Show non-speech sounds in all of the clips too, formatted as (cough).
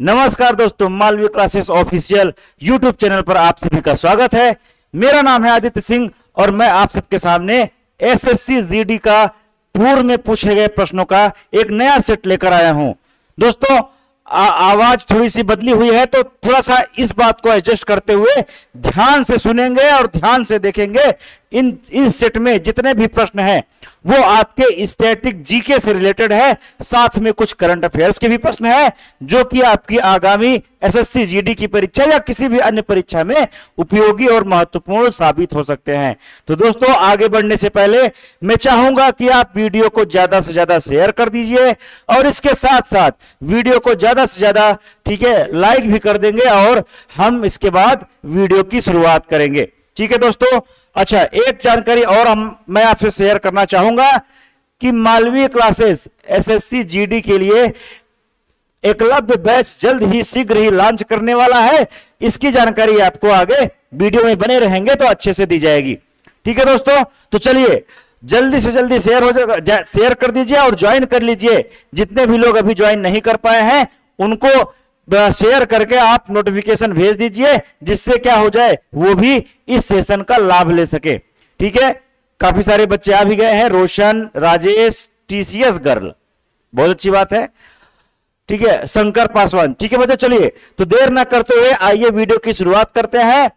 नमस्कार दोस्तों Malviya classes official YouTube channel पर आप सभी का स्वागत है। मेरा नाम है आदित्य सिंह और मैं आप सबके सामने एसएससी जीडी का पूर्व में पूछे गए प्रश्नों का एक नया सेट लेकर आया हूँ। दोस्तों आ, आवाज़ थोड़ी सी बदली हुई है तो थोड़ा सा इस बात को एडजस्ट करते हुए ध्यान से सुनेंगे और ध्यान से देखेंगे इन इस सेट में जितने भी प्रश्न हैं, वो आपके स्टैटिक जीके से रिलेटेड है, साथ में कुछ करंट अफेयर्स के भी प्रश्न है, जो कि आपकी आगामी एसएससी जीडी की परीक्षा या किसी भी अन्य परीक्षा में उपयोगी और महत्वपूर्ण साबित हो सकते हैं। तो दोस्तों, आगे बढ़ने से पहले मैं चाहूँगा कि आप वीडियो को ज़्यादा से ज़्यादा शेयर कर दीजिए और इसके साथ साथ वीडियो को ज़्यादा से ज़्यादा, ठीक है लाइक भी कर देंगे और हम इसके बाद वीडियो की शुरुआत करेंगे। ठीक है दोस्तों अच्छा एक जानकारी और हम, मैं आपसे शेयर करना चाहूँगा कि मालवीय क्लासेस एसएससी जीडी के लिए एकलव्य बैच जल्द ही शीघ्र ही लॉन्च करने वाला है। इसकी जानकारी आपको आगे वीडियो में बने रहेंगे तो अच्छे से दी जाएगी। ठीक है दोस्तों? तो चलिए, जल्दी से जल्दी शेयर हो जाएगा शेयर कर दीजिए और ज्वाइन कर लीजिए। जितने भी लोग अभी ज्वाइन नहीं कर पाए हैं, उनको शेयर करके आप नोटिफिकेशन भेज दीजिए, जिससे क्या हो जाए, वो भी इस सेशन का लाभ ले सके। ठीक है? काफ़ी सारे बच्चे आ भी गए हैं। रोशन, राजेश टीसीएस गर्ल बहुत अच्छी बात है। ठीक है? शंकर पासवान। ठीक है बच्चे, चलिए। तो देर ना करते हुए आइए, वीडियो की शुरुआत करते हैं।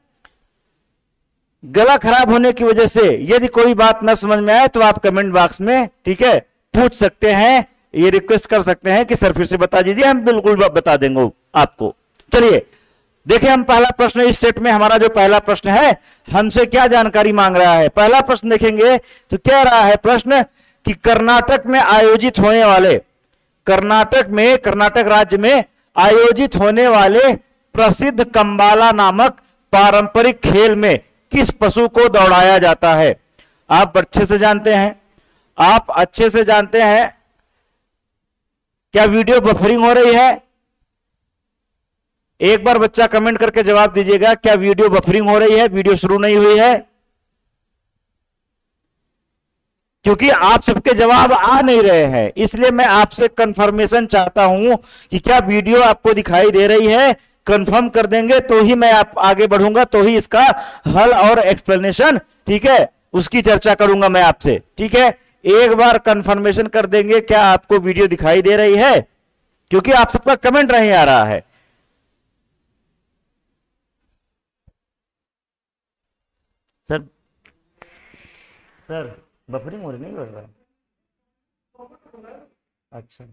गला खराब होने की वजह से यदि कोई बात न समझ में आए तो आप कमेंट बॉक्स में, ठीक है, पूछ सकते हैं। ये रिक्वेस्ट कर सकते हैं कि सर फिर से बता दीजिए। हम बिल्कुल बता देंगे। आपको। चलिए, देखिए हम पहला प्रश्न, इस सेट में हमारा जो पहला प्रश्न है, हमसे क्या जानकारी मांग रहा है? पहला प्रश्न देखेंगे तो क्या रहा है प्रश्न कि कर्नाटक में आयोजित होने वाले, कर्नाटक में, कर्नाटक राज्य में आयोजित होने वाले प्रसिद्ध कंबाला नामक पारंपरिक खेल में किस पशु को दौड़ाया जाता है? आप अच्छे से जानते हैं। आप अच्छे से जानते हैं। क्या वीडियो बफरिंग हो रही है? एक बार बच्चा कमेंट करके जवाब दीजिएगा, क्या वीडियो बफरिंग हो रही है? वीडियो शुरू नहीं हुई है। क्योंकि आप सबके जवाब आ नहीं रहे हैं। इसलिए मैं आपसे कंफर्मेशन चाहता हूँ कि क्या वीडियो आपको दिखाई दे रही है। कंफर्म कर देंगे तो ही मैं आप आगे बढ़ूँगा तो ही इसका हल और एक्सप्लेनेशन ठीक है? उसकी चर्चा करूँगा मैं आपसे, ठीक है? एक बार कंफर्मेशन कर देंगे, क्या आपको वीडियो दिखाई दे रही है? क्योंकि आप सबका कमेंट नहीं आ रहा है सर सर, बफरिंग हो रही नहीं कर रहा अच्छा।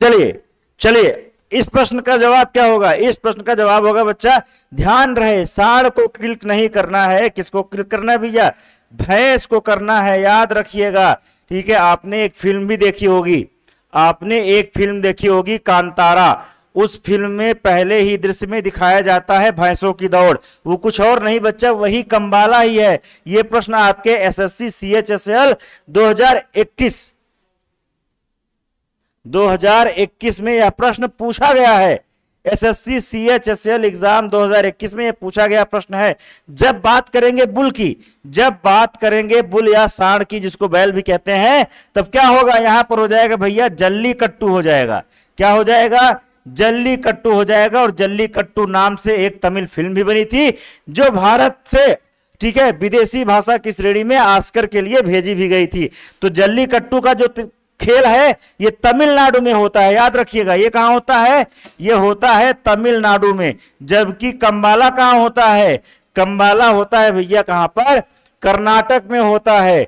चलिए चलिए, इस प्रश्न का जवाब क्या होगा? इस प्रश्न का जवाब होगा, बच्चा, ध्यान रहे साढ़ को क्लिक नहीं करना है। किसको क्लिक करना है भैया? भैंस को करना है, याद रखिएगा। ठीक है, आपने एक फ़िल्म भी देखी होगी। आपने एक फ़िल्म देखी होगी, कांतारा। उस फ़िल्म में पहले ही दृश्य में दिखाया जाता है भैंसों की दौड़। वो कुछ और नहीं बच्चा, वही कंबाला ही है। ये प्रश्न आपके एसएससी, सीएचएसएल 2021 2021 में यह प्रश्न पूछा गया है। एसएससी, सीएचएसएल एग्ज़ाम 2021 में यह पूछा गया प्रश्न है। जब बात करेंगे बुल की, जब बात करेंगे बुल या सांड की, जिसको बैल भी कहते हैं, तब क्या होगा? यहाँ पर हो जाएगा भैया, जल्ली कट्टू हो जाएगा। क्या हो जाएगा? जल्ली कट्टू हो जाएगा और जल्ली कट्टू नाम से एक तमिल फ़िल्म भी बनी थी, जो भारत से, ठीक है, विदेशी भाषा की श्रेणी में आस्कर के लिए भेजी भी गई थी। तो जल्ली कट्टू का जो खेल है, ये तमिलनाडु में होता है। याद रखिएगा, ये कहाँ होता है? ये होता है तमिलनाडु में, जबकि कंबाला कहाँ होता है? कंबाला होता है भैया कहाँ पर? कर्नाटक में होता है।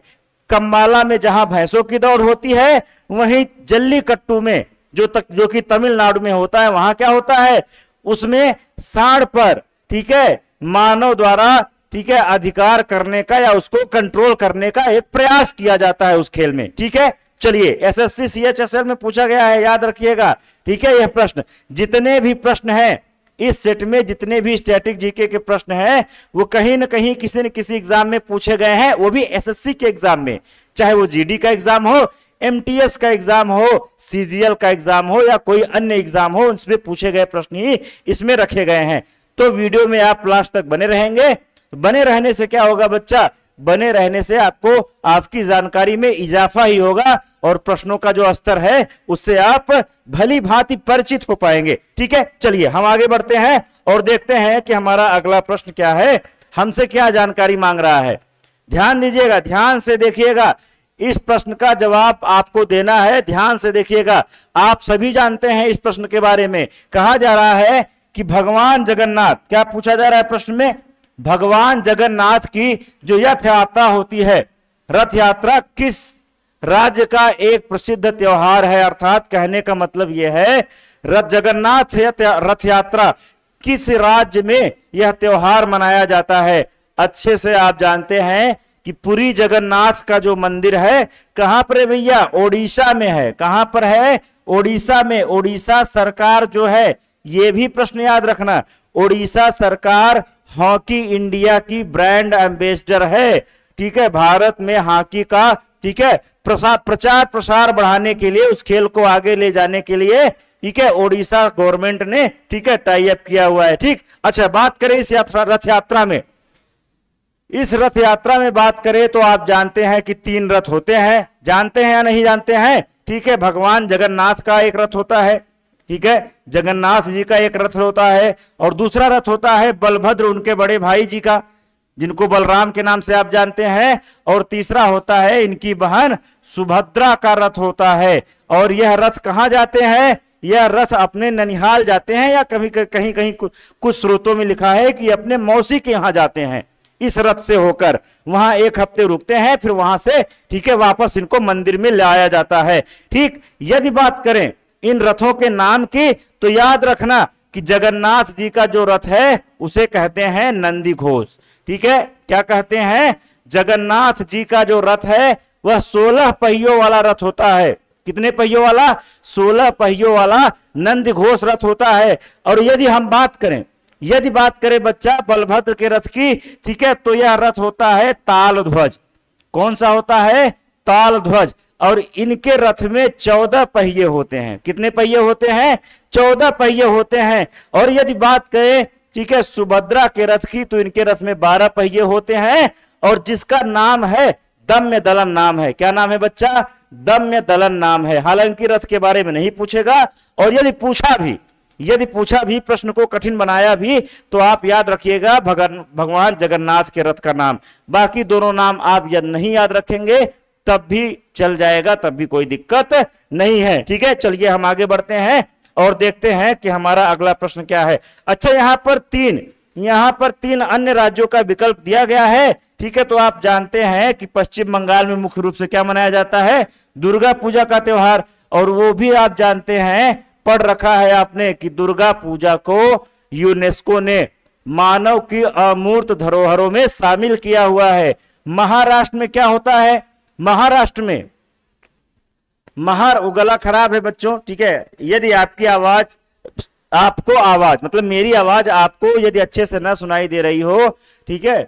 कंबाला में जहाँ भैंसों की दौड़ होती है, वहीं जल्लीकट्टू में जो तक, जो कि तमिलनाडु में होता है, वहाँ क्या होता है? उसमें साढ़ पर, ठीक है, मानव द्वारा, ठीक है, अधिकार करने का या उसको कंट्रोल करने का एक प्रयास किया जाता है उस खेल में, ठीक है? चलिए एसएससी सीएचएसएल में पूछा गया है, याद रखिएगा, ठीक है, यह प्रश्न। जितने भी प्रश्न हैं, इस सेट में जितने भी स्टैटिक जीके के प्रश्न हैं, वो कहीं ना कहीं किसी न किसी एग्ज़ाम में पूछे गए हैं, वो भी एसएससी के एग्ज़ाम में। चाहे वो जीडी का एग्ज़ाम हो एमटीएस का एग्ज़ाम हो सीजीएल का एग्ज़ाम हो या कोई अन्य एग्ज़ाम हो उसमें पूछे गए प्रश्न ही इसमें रखे गए हैं। तो वीडियो में आप लास्ट तक बने रहेंगे। तो बने रहने से क्या होगा बच्चा? बने रहने से आपको, आपकी जानकारी में इजाफा ही होगा और प्रश्नों का जो स्तर है, उससे आप भली भांति परिचित हो पाएँगे। ठीक है? चलिए, हम आगे बढ़ते हैं और देखते हैं कि हमारा अगला प्रश्न क्या है। हमसे क्या जानकारी मांग रहा है? ध्यान दीजिएगा, ध्यान से देखिएगा। इस प्रश्न का जवाब आपको देना है। ध्यान से देखिएगा। आप सभी जानते हैं इस प्रश्न के बारे में। कहा जा रहा है कि भगवान जगन्नाथ, क्या पूछा जा रहा है प्रश्न में? भगवान जगन्नाथ की जो रथ यात्रा होती है, रथ यात्रा किस राज्य का एक प्रसिद्ध त्योहार है? अर्थात कहने का मतलब यह है, रथ जगन्नाथ रथ यात्रा किस राज्य में यह त्योहार मनाया जाता है? अच्छे से आप जानते हैं कि पुरी जगन्नाथ का जो मंदिर है, कहाँ पर है भैया? ओडिशा में है। कहाँ पर है? ओडिशा में। ओडिशा सरकार जो है यह भी प्रश्न याद रखना। ओडिशा सरकार हॉकी इंडिया की ब्रांड एम्बेसडर है। ठीक है, भारत में हॉकी का, ठीक है प्रसार प्रचार प्रसार बढ़ाने के लिए, उस खेल को आगे ले जाने के लिए, ठीक है, ओडिशा गवर्नमेंट ने, ठीक है टाई अप किया हुआ है। ठीक? अच्छा बात करें इस यात्रा, रथ यात्रा में। इस रथ यात्रा में बात करें तो आप जानते हैं कि तीन रथ होते हैं। जानते हैं या नहीं जानते हैं? ठीक है, भगवान जगन्नाथ का एक रथ होता है। ठीक है, जगन्नाथ जी का एक रथ होता है और दूसरा रथ होता है बलभद्र, उनके बड़े भाई जी का, जिनको बलराम के नाम से आप जानते हैं। और तीसरा होता है इनकी बहन सुभद्रा का रथ होता है। और यह रथ कहाँ जाते हैं? यह रथ अपने ननिहाल जाते हैं या कभी कहीं कहीं कुछ स्रोतों में लिखा है कि अपने मौसी के यहाँ जाते हैं। इस रथ से होकर। वहाँ एक हफ़्ते रुकते हैं, फिर वहाँ से, ठीक है, वापस इनको मंदिर में लाया जाता है। ठीक, यदि बात करें इन रथों के नाम की तो याद रखना कि जगन्नाथ जी का जो रथ है, उसे कहते हैं नंदी घोष। ठीक है, क्या कहते हैं? जगन्नाथ जी का जो रथ है, वह सोलह पहियों वाला रथ होता है। कितने पहियों वाला? सोलह पहियों वाला नंद घोष रथ होता है। और यदि हम बात करें यदि बात करें बच्चा, बलभद्र के रथ की, ठीक है तो यह रथ होता है ताल ध्वज कौन सा होता है? ताल ध्वज और इनके रथ में चौदह पहिए होते हैं। कितने पहिए होते हैं? चौदह पहिए होते हैं। और यदि बात करें, ठीक है, सुभद्रा के रथ की तो इनके रथ में बारह पहिए होते हैं। और जिसका नाम है दम्य दलन नाम है। क्या नाम है बच्चा? दम्य दलन नाम है। हालाँकि रथ के बारे में नहीं पूछेगा। और यदि पूछा भी यदि पूछा भी, प्रश्न को कठिन बनाया भी तो आप याद रखिएगा भगवान जगन्नाथ के रथ का नाम। बाकी दोनों नाम आप यदि नहीं याद रखेंगे, तब भी चल जाएगा, तब भी कोई दिक्कत नहीं है। ठीक है, चलिए हम आगे बढ़ते हैं और देखते हैं कि हमारा अगला प्रश्न क्या है। अच्छा यहाँ पर तीन, यहाँ पर तीन अन्य राज्यों का विकल्प दिया गया है। ठीक है तो आप जानते हैं कि पश्चिम बंगाल में मुख्य रूप से क्या मनाया जाता है? दुर्गा पूजा का त्योहार, और वो भी आप जानते हैं पढ़ रखा है आपने कि दुर्गा पूजा को यूनेस्को ने मानव की अमूर्त धरोहरों में शामिल किया हुआ है। महाराष्ट्र में क्या होता है? महाराष्ट्र में महार गला खराब है बच्चों, ठीक है? यदि आपकी आवाज़, आपको आवाज़ मतलब मेरी आवाज़ आपको यदि अच्छे से ना सुनाई दे रही हो, ठीक है?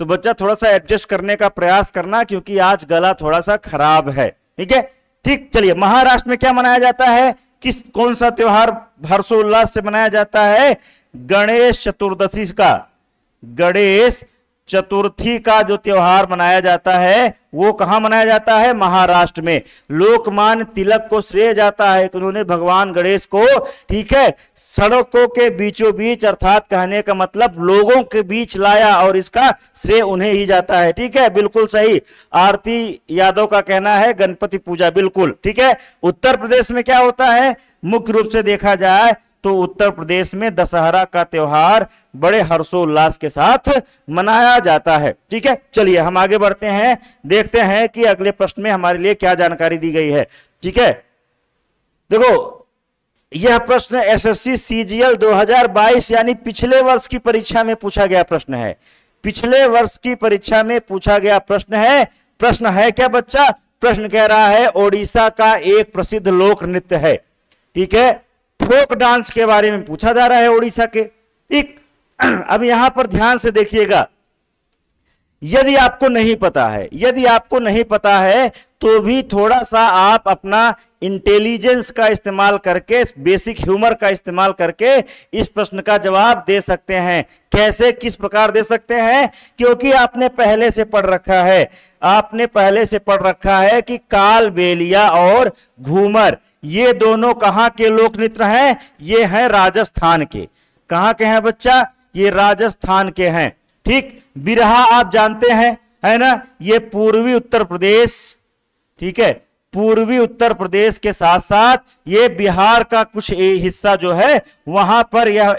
तो बच्चा थोड़ा सा एडजस्ट करने का प्रयास करना क्योंकि आज गला थोड़ा सा खराब है, ठीक है? ठीक, चलिए, महाराष्ट्र में क्या मनाया जाता है? किस कौन सा त्यौहार हर्षोल्लास से मनाया जाता है? गणेश चतुर्दशी का। गणेश चतुर्थी का जो त्योहार मनाया जाता है, वो कहा मनाया जाता है? महाराष्ट्र में। लोकमान तिलक को श्रेय जाता है कि उन्होंने भगवान गणेश को, ठीक है, सड़कों के बीचों बीच अर्थात कहने का मतलब लोगों के बीच लाया और इसका श्रेय उन्हें ही जाता है। ठीक है, बिल्कुल सही। आरती यादव का कहना है, गणपति पूजा, बिल्कुल। ठीक है, उत्तर प्रदेश में क्या होता है? मुख्य रूप से देखा जाए तो उत्तर प्रदेश में दशहरा का त्योहार बड़े हर्षोल्लास के साथ मनाया जाता है। ठीक है? चलिए, हम आगे बढ़ते हैं। देखते हैं कि अगले प्रश्न में हमारे लिए क्या जानकारी दी गई है। ठीक है? देखो, यह प्रश्न एसएससी सीजीएल 2022 यानी पिछले वर्ष की परीक्षा में पूछा गया प्रश्न है। पिछले वर्ष की परीक्षा में पूछा गया प्रश्न है। प्रश्न है क्या बच्चा? प्रश्न कह रहा है, ओडिशा का एक प्रसिद्ध लोक नृत्य है। ठीक है? फोक डांस के बारे में पूछा जा रहा है उड़ीसा के। एक, (clears throat) अब यहाँ पर ध्यान से देखिएगा। यदि आपको नहीं पता है, यदि आपको नहीं पता है तो भी थोड़ा सा आप अपना इंटेलिजेंस का इस्तेमाल करके बेसिक ह्यूमर का इस्तेमाल करके इस प्रश्न का जवाब दे सकते हैं। कैसे, किस प्रकार दे सकते हैं? क्योंकि आपने पहले से पढ़ रखा है। आपने पहले से पढ़ रखा है कि काल बेलिया और घूमर। ये दोनों कहाँ के लोक नृत्य हैं? ये हैं राजस्थान के। कहाँ के हैं बच्चा? ये राजस्थान के हैं। ठीक? बिरहा आप जानते हैं, है ना? ये पूर्वी उत्तर प्रदेश। ठीक है? पूर्वी उत्तर प्रदेश के साथ साथ ये बिहार का कुछ हिस्सा जो है, वहाँ पर यह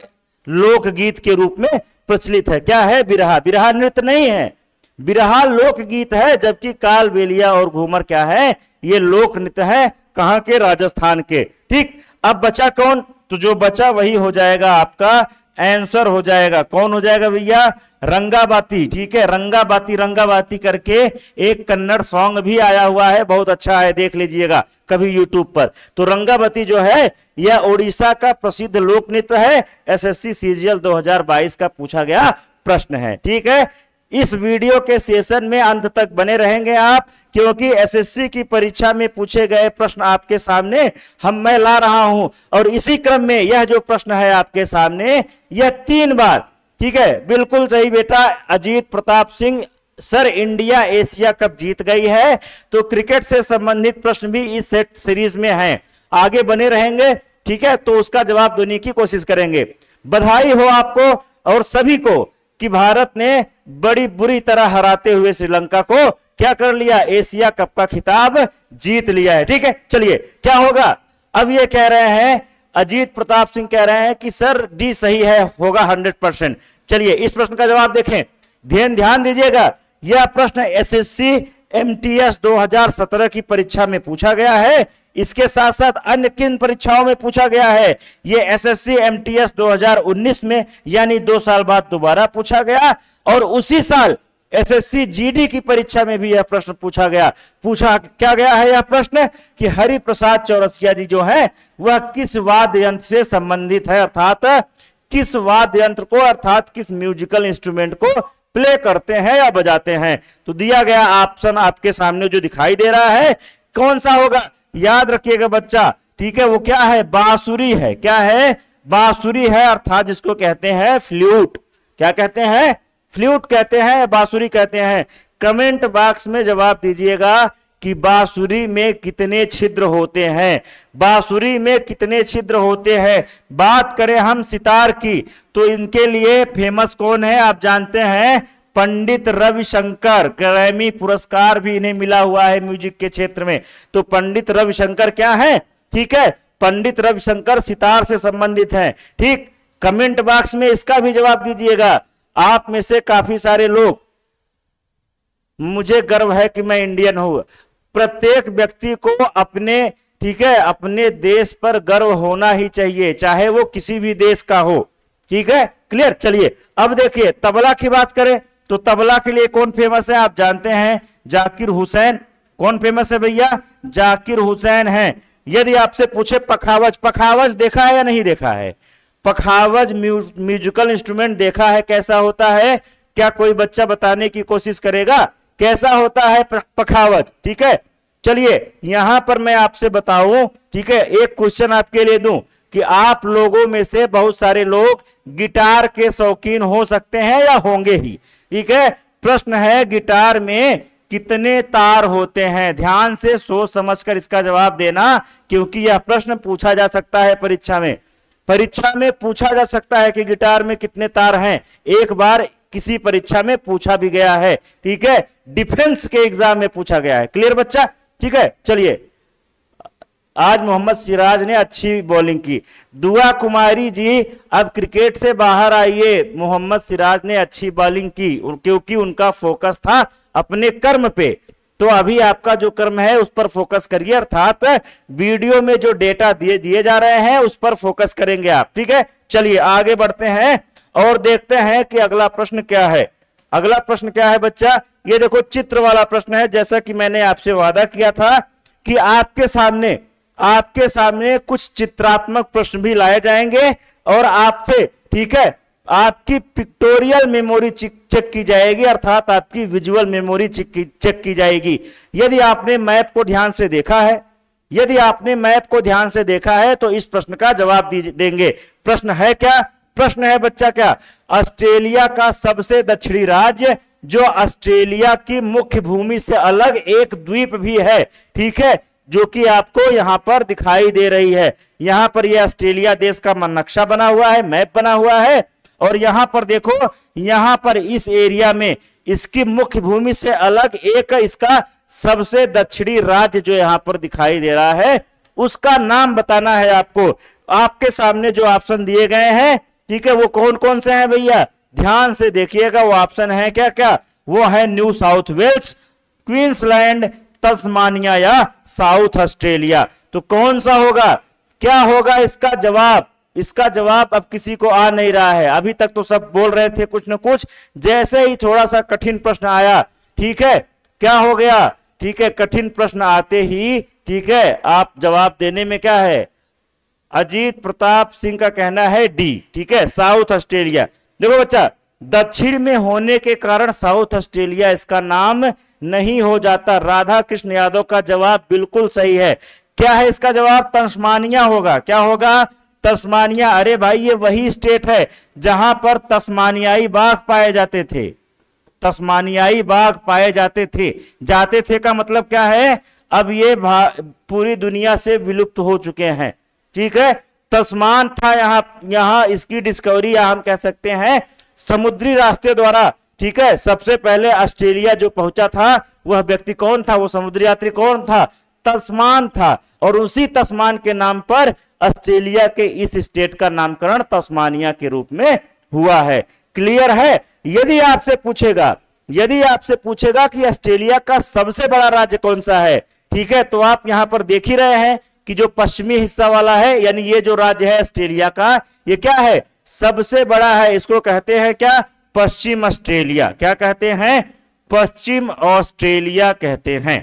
लोकगीत के रूप में प्रचलित है। क्या है बिरहा? बिरहा नृत्य नहीं है। बिरहा लोकगीत है, जबकि काल बेलिया और घूमर क्या है? ये लोक नृत्य है। कहाँ के? राजस्थान के। ठीक? अब बचा कौन? तो जो बचा वही हो जाएगा आपका आंसर हो जाएगा। कौन हो जाएगा भैया? रंगाबाती। ठीक है? रंगाबाती रंगाबाती करके एक कन्नड़ सॉन्ग भी आया हुआ है। बहुत अच्छा है, देख लीजिएगा कभी यूट्यूब पर। तो रंगावती जो है, यह ओडिशा का प्रसिद्ध लोक नृत्य है एसएससी सीजीएल 2022 का पूछा गया प्रश्न है। ठीक है? इस वीडियो के सेशन में अंत तक बने रहेंगे आप, क्योंकि एसएससी की परीक्षा में पूछे गए प्रश्न आपके सामने हम मैं ला रहा हूँ। और इसी क्रम में यह जो प्रश्न है आपके सामने, यह तीन बार। ठीक है? बिल्कुल सही बेटा, Ajit Pratap Singh, sir India Asia cup जीत गई है। तो क्रिकेट से संबंधित प्रश्न भी इस सेट सीरीज़ में है। आगे बने रहेंगे। ठीक है? तो उसका जवाब देने की कोशिश करेंगे। बधाई हो आपको और सभी को। कि भारत ने बड़ी बुरी तरह हराते हुए श्रीलंका को क्या कर लिया? एशिया कप का खिताब जीत लिया है। ठीक है, चलिए, क्या होगा? अब ये कह रहे हैं, अजीत प्रताप सिंह कह रहे हैं कि सर, डी सही है, होगा हंड्रेड परसेंट। चलिए, इस प्रश्न का जवाब देखें। ध्यान ध्यान दीजिएगा, यह प्रश्न एसएससी एमटीएस 2017 की परीक्षा में पूछा गया है। इसके साथ साथ अन्य किन परीक्षाओं में पूछा गया है? ये एसएससी एमटीएस 2019 में, यानी दो साल बाद दोबारा पूछा गया। और उसी साल एसएससी जीडी की परीक्षा में भी यह प्रश्न पूछा गया। पूछा क्या गया है यह प्रश्न? कि हरि प्रसाद चौरसिया जी जो है, वह किस वाद्य यंत्र से संबंधित है? अर्थात किस वाद्य यंत्र को, अर्थात किस म्यूजिकल इंस्ट्रूमेंट को प्ले करते हैं या बजाते हैं? तो दिया गया ऑप्शन आपके सामने जो दिखाई दे रहा है, कौन सा होगा? याद रखिएगा बच्चा, ठीक है, वो क्या है? बांसुरी है। क्या है? बांसुरी है, अर्थात जिसको कहते हैं फ्लूट क्या कहते हैं? फ्लूट कहते हैं, बांसुरी कहते हैं। कमेंट बॉक्स में जवाब दीजिएगा कि बांसुरी में कितने छिद्र होते हैं। बांसुरी में कितने छिद्र होते हैं? बात करें हम सितार की तो इनके लिए फ़ेमस कौन है? आप जानते हैं पंडित रविशंकर ग्रैमी पुरस्कार भी इन्हें मिला हुआ है म्यूज़िक के क्षेत्र में। तो पंडित रविशंकर क्या है? ठीक है, पंडित रविशंकर सितार से संबंधित हैं। ठीक, कमेंट बॉक्स में इसका भी जवाब दीजिएगा। आप में से काफ़ी सारे लोग, मुझे गर्व है कि मैं इंडियन हूँ। प्रत्येक व्यक्ति को अपने, ठीक है, अपने देश पर गर्व होना ही चाहिए, चाहे वो किसी भी देश का हो। ठीक है, क्लियर? चलिए, अब देखिए, तबला की बात करें। तो तबला के लिए कौन फ़ेमस है? आप जानते हैं, जाकिर हुसैन। कौन फ़ेमस है भैया? जाकिर हुसैन है। यदि आपसे पूछे, पखावज पखावज देखा है या नहीं देखा है? पखावज म्यूजिकल इंस्ट्रूमेंट देखा है, कैसा होता है? क्या कोई बच्चा बताने की कोशिश करेगा? कैसा होता है पखावज? ठीक है? चलिए, यहाँ पर मैं आपसे बताऊँ, ठीक है? एक क्वेश्चन आपके लिए दूँ कि आप लोगों में से बहुत सारे लोग गिटार के शौकीन हो सकते हैं या होंगे ही। ठीक है? प्रश्न है, गिटार में कितने तार होते हैं? ध्यान से सोच समझकर इसका जवाब देना, क्योंकि यह प्रश्न पूछा जा सकता है परीक्षा में। परीक्षा में पूछा जा सकता है कि गिटार में कितने तार हैं। एक बार किसी परीक्षा में पूछा भी गया है, ठीक है? डिफेंस के एग्ज़ाम में पूछा गया है। क्लियर बच्चा? ठीक है? चलिए आज मोहम्मद सिराज ने अच्छी बॉलिंग की। दुआ कुमारी जी, अब क्रिकेट से बाहर आइए। मोहम्मद सिराज ने अच्छी बॉलिंग की क्योंकि उनका फोकस था अपने कर्म पे। तो अभी आपका जो कर्म है, उस पर फोकस करिए, अर्थात वीडियो में जो डेटा दिए दिए जा रहे हैं, उस पर फोकस करेंगे आप। ठीक है? चलिए, आगे बढ़ते हैं और देखते हैं कि अगला प्रश्न क्या है। अगला प्रश्न क्या है बच्चा? ये देखो, चित्र वाला प्रश्न है। जैसा कि मैंने आपसे वादा किया था कि आपके सामने आपके सामने कुछ चित्रात्मक प्रश्न भी लाए जाएँगे और आपसे, ठीक है, आपकी पिक्टोरियल मेमोरी चेक की जाएगी, अर्थात आपकी विजुअल मेमोरी चेक की जाएगी। यदि आपने मैप को ध्यान से देखा है, यदि आपने मैप को ध्यान से देखा है तो इस प्रश्न का जवाब देंगे। प्रश्न है क्या? प्रश्न है बच्चा क्या? ऑस्ट्रेलिया का सबसे दक्षिणी राज्य, जो ऑस्ट्रेलिया की मुख्य भूमि से अलग एक द्वीप भी है, ठीक है? जो कि आपको यहाँ पर दिखाई दे रही है। यहाँ पर यह ऑस्ट्रेलिया देश का नक्शा बना हुआ है, मैप बना हुआ है। और यहाँ पर देखो, यहाँ पर इस एरिया में इसकी मुख्य भूमि से अलग एक इसका सबसे दक्षिणी राज्य जो यहाँ पर दिखाई दे रहा है, उसका नाम बताना है आपको। आपके सामने जो ऑप्शन दिए गए हैं, ठीक है, वो कौन कौन से हैं भैया? ध्यान से देखिएगा, वो ऑप्शन है क्या क्या वो है New South Wales Queensland Tasmania या साउथ ऑस्ट्रेलिया। तो कौन सा होगा? क्या होगा इसका जवाब? इसका जवाब अब किसी को आ नहीं रहा है। अभी तक तो सब बोल रहे थे कुछ न कुछ। जैसे ही थोड़ा सा कठिन प्रश्न आया, ठीक है? क्या हो गया? ठीक है, कठिन प्रश्न आते ही, ठीक है, आप जवाब देने में क्या है? अजीत प्रताप सिंह का कहना है डी, ठीक है, साउथ ऑस्ट्रेलिया। देखो बच्चा, दक्षिण में होने के कारण साउथ ऑस्ट्रेलिया इसका नाम नहीं हो जाता। राधा कृष्ण यादव का जवाब बिल्कुल सही है। क्या है इसका जवाब? तस्मानिया होगा। क्या होगा? तस्मानिया। अरे भाई, ये वही स्टेट है जहाँ पर तस्मानियाई बाघ पाए जाते थे। तस्मानियाई बाघ पाए जाते थे। जाते थे का मतलब क्या है? अब ये पूरी दुनिया से विलुप्त हो चुके हैं। ठीक है? तस्मान था यहाँ यहाँ इसकी डिस्कवरी या हम कह सकते हैं, समुद्री रास्ते द्वारा ठीक है, सबसे पहले ऑस्ट्रेलिया जो पहुँचा था, वह व्यक्ति कौन था? वो समुद्री यात्री कौन था? तस्मान था। और उसी तस्मान के नाम पर ऑस्ट्रेलिया के इस स्टेट का नामकरण तस्मानिया के रूप में हुआ है। क्लियर है? यदि आपसे पूछेगा, यदि आपसे पूछेगा कि ऑस्ट्रेलिया का सबसे बड़ा राज्य कौन सा है, ठीक है तो आप यहाँ पर देख ही रहे हैं कि जो पश्चिमी हिस्सा वाला है, यानी ये जो राज्य है ऑस्ट्रेलिया का, ये क्या है? सबसे बड़ा है, इसको कहते हैं क्या? पश्चिम ऑस्ट्रेलिया। क्या कहते हैं? पश्चिम ऑस्ट्रेलिया कहते हैं।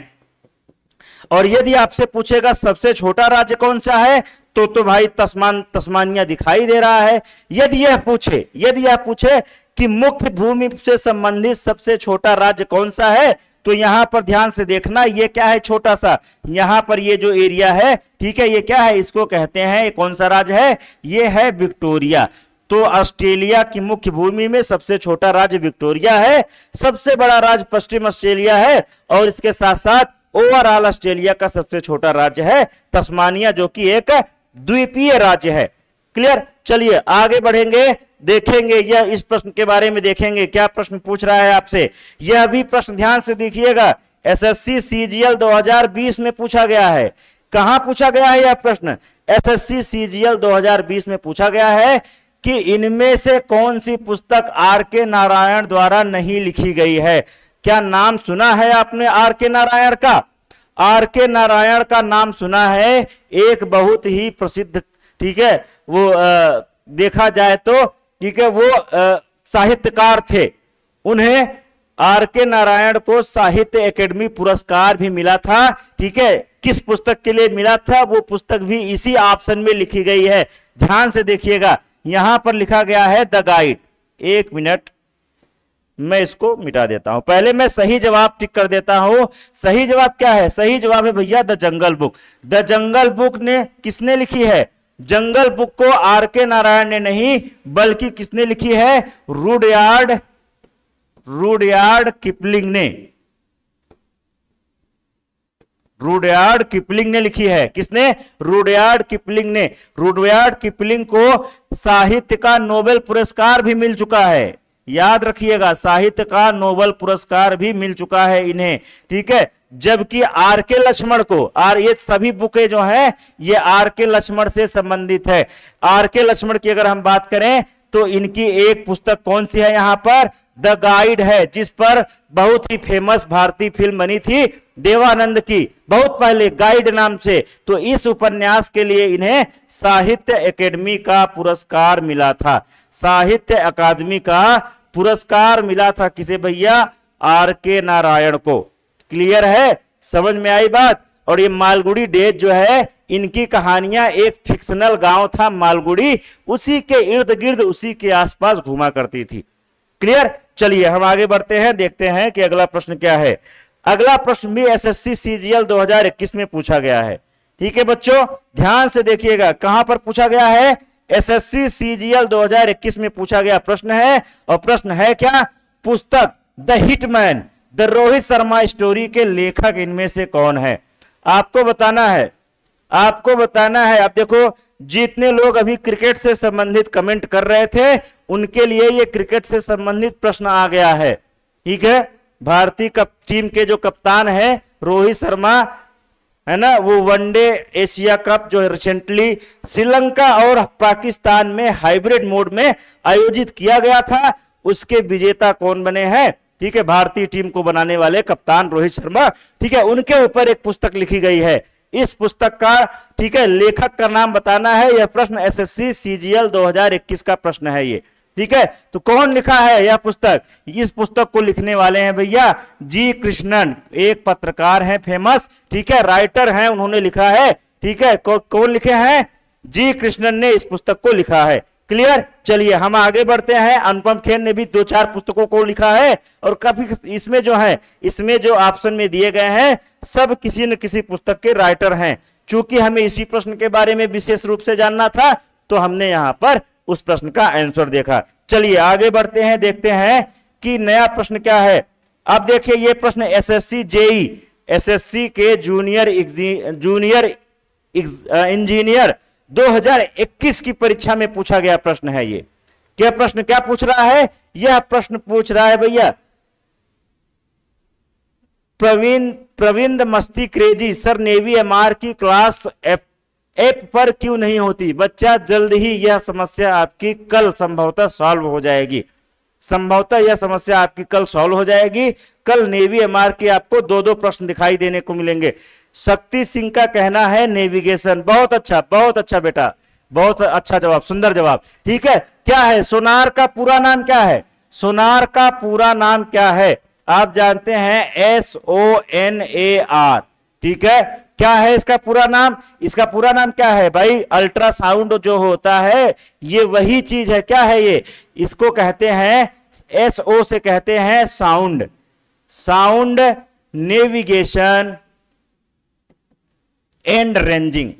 और यदि आपसे पूछेगा, सबसे छोटा राज्य कौन सा है? तो तो भाई तस्मान, तस्मानिया दिखाई दे रहा है। यदि यह पूछे, यदि यह पूछे कि मुख्य भूमि से संबंधित सबसे छोटा राज्य कौन सा है तो यहाँ पर ध्यान से देखना, ये क्या है छोटा सा? यहाँ पर ये जो एरिया है, ठीक है, ये क्या है? इसको कहते हैं कौन सा राज्य है? ये है विक्टोरिया। तो ऑस्ट्रेलिया की मुख्य भूमि में सबसे छोटा राज्य विक्टोरिया है, सबसे बड़ा राज्य पश्चिम ऑस्ट्रेलिया है, और इसके साथ साथ ओवरऑल ऑस्ट्रेलिया का सबसे छोटा राज्य है, तस्मानिया, जो कि एक द्वीपीय राज्य है। क्लियर चलिए, आगे बढ़ेंगे, देखेंगे, यह इस प्रश्न के बारे में देखेंगे, क्या प्रश्न पूछ रहा है आपसे? यह भी प्रश्न ध्यान से देखिएगा, एसएससी सीजीएल 2020 में पूछा गया है। कहाँ पूछा गया है यह प्रश्न? एसएससी सीजीएल 2020 में पूछा गया है। कि इनमें से कौन सी पुस्तक आर के नारायण द्वारा नहीं लिखी गई है? क्या नाम सुना है आपने आर के नारायण का? आर के नारायण का नाम सुना है एक बहुत ही प्रसिद्ध ठीक है वो आ, देखा जाए तो ठीक है वो साहित्यकार थे। उन्हें आर के नारायण को साहित्य एकेडमी पुरस्कार भी मिला था ठीक है किस पुस्तक के लिए मिला था? वो पुस्तक भी इसी ऑप्शन में लिखी गई है। ध्यान से देखिएगा यहाँ पर लिखा गया है द गाइड। एक मिनट, मैं इसको मिटा देता हूँ। पहले मैं सही जवाब टिक कर देता हूँ। सही जवाब क्या है? सही जवाब है भैया the jungle book. The jungle book ने किसने लिखी है? जंगल बुक को आर के नारायण ने नहीं, बल्कि किसने लिखी है? रूडयार्ड रूडयार्ड किपलिंग ने। रूडयार्ड किपलिंग ने लिखी है। किसने? रूडयार्ड किपलिंग ने। रूडयार्ड किपलिंग को साहित्य का नोबेल पुरस्कार भी मिल चुका है। याद रखिएगा, साहित्य का नोबेल पुरस्कार भी मिल चुका है इन्हें। ठीक है? जबकि आर के लक्ष्मण को, आर, ये सभी बुके जो हैं, ये आर के लक्ष्मण से संबंधित है। आर के लक्ष्मण की अगर हम बात करें तो इनकी एक पुस्तक कौन सी है यहाँ पर? द गाइड है, जिस पर बहुत ही फ़ेमस भारतीय फ़िल्म बनी थी देवानंद की। बहुत पहले गाइड नाम से। तो इस उपन्यास के लिए इन्हें साहित्य एकेडमी का पुरस्कार मिला था। साहित्य अकादमी का पुरस्कार मिला था किसे भैया? आर के नारायण को। क्लियर है? समझ में आई बात? और ये मालगुड़ी डेट जो है इनकी कहानियाँ एक फिक्शनल गाँव था, मालगुड़ी, उसी के इर्द गिर्द उसी के आसपास घुमा करती थी। क्लियर चलिए, हम आगे बढ़ते हैं, देखते हैं कि अगला प्रश्न क्या है। अगला प्रश्न भी एसएससी सीजीएल 2021 में पूछा गया है। ठीक है बच्चों, ध्यान से देखिएगा, कहाँ पर पूछा गया है? एसएससी सीजीएल 2021 में पूछा गया प्रश्न है, और प्रश्न है क्या? पुस्तक the hitman the Rohit Sharma story के लेखक इनमें से कौन है? आपको बताना है आपको बताना है, आप देखो, जितने लोग अभी क्रिकेट से संबंधित कमेंट कर रहे थे, उनके लिए ये क्रिकेट से संबंधित प्रश्न आ गया है। ठीक है? भारतीय कप टीम के जो कप्तान है, रोहित शर्मा, है ना, वो वनडे एशिया कप जो रिसेंटली श्रीलंका और पाकिस्तान में हाइब्रिड मोड में आयोजित किया गया था, उसके विजेता कौन बने हैं? ठीक है, भारतीय टीम को बनाने वाले कप्तान रोहित शर्मा। ठीक है, उनके ऊपर एक पुस्तक लिखी गई है। इस पुस्तक का, ठीक है, लेखक का नाम बताना है, यह प्रश्न एसएससी सीजीएल 2021 का प्रश्न है ये, ठीक है? तो कौन लिखा है यह पुस्तक? इस पुस्तक को लिखने वाले हैं भैया जी कृष्णन, एक पत्रकार हैं फ़ेमस ठीक है राइटर हैं, उन्होंने लिखा है, ठीक है? कौन लिखे हैं? जी कृष्णन ने इस पुस्तक को लिखा है। क्लियर चलिए, हम आगे बढ़ते हैं। अनुपम खेर ने भी दो चार पुस्तकों को लिखा है और काफ़ी इसमें जो है, इसमें जो ऑप्शन में दिए गए हैं, सब किसी न किसी पुस्तक के राइटर हैं। चूँकि हमें इसी प्रश्न के बारे में विशेष रूप से जानना था तो हमने यहाँ पर उस प्रश्न का आंसर देखा। चलिए, आगे बढ़ते हैं, देखते हैं कि नया प्रश्न क्या है। अब देखिए, ये प्रश्न एस एसएससी जेई एसएससी के जूनियर जूनियर इंजीनियर 2021 की परीक्षा में पूछा गया प्रश्न है ये। क्या प्रश्न क्या पूछ रहा है? यह प्रश्न पूछ रहा है भैया। प्रवीण प्रविंद मस्ती क्रेजी सर नेवी एमआर की क्लास एफ़ एप पर क्यों नहीं होती? बच्चा, जल्द ही यह समस्या आपकी कल संभवतः सॉल्व हो जाएगी। संभवतः यह समस्या आपकी कल सॉल्व हो जाएगी। कल नेवी एमआर के आपको दो दो प्रश्न दिखाई देने को मिलेंगे। शक्ति सिंह का कहना है नेविगेशन। बहुत अच्छा बहुत अच्छा बेटा। बहुत अच्छा जवाब, सुंदर जवाब। ठीक है, क्या है? सोनार का पूरा नाम क्या है? सोनार का पूरा नाम क्या है? आप जानते हैं S O N A R ठीक है, क्या है इसका पूरा नाम? इसका पूरा नाम क्या है? भाई, अल्ट्रासाउंड जो होता है, ये वही चीज़ है। क्या है ये? इसको कहते हैं एस ओ से कहते हैं sound. Sound navigation. And ranging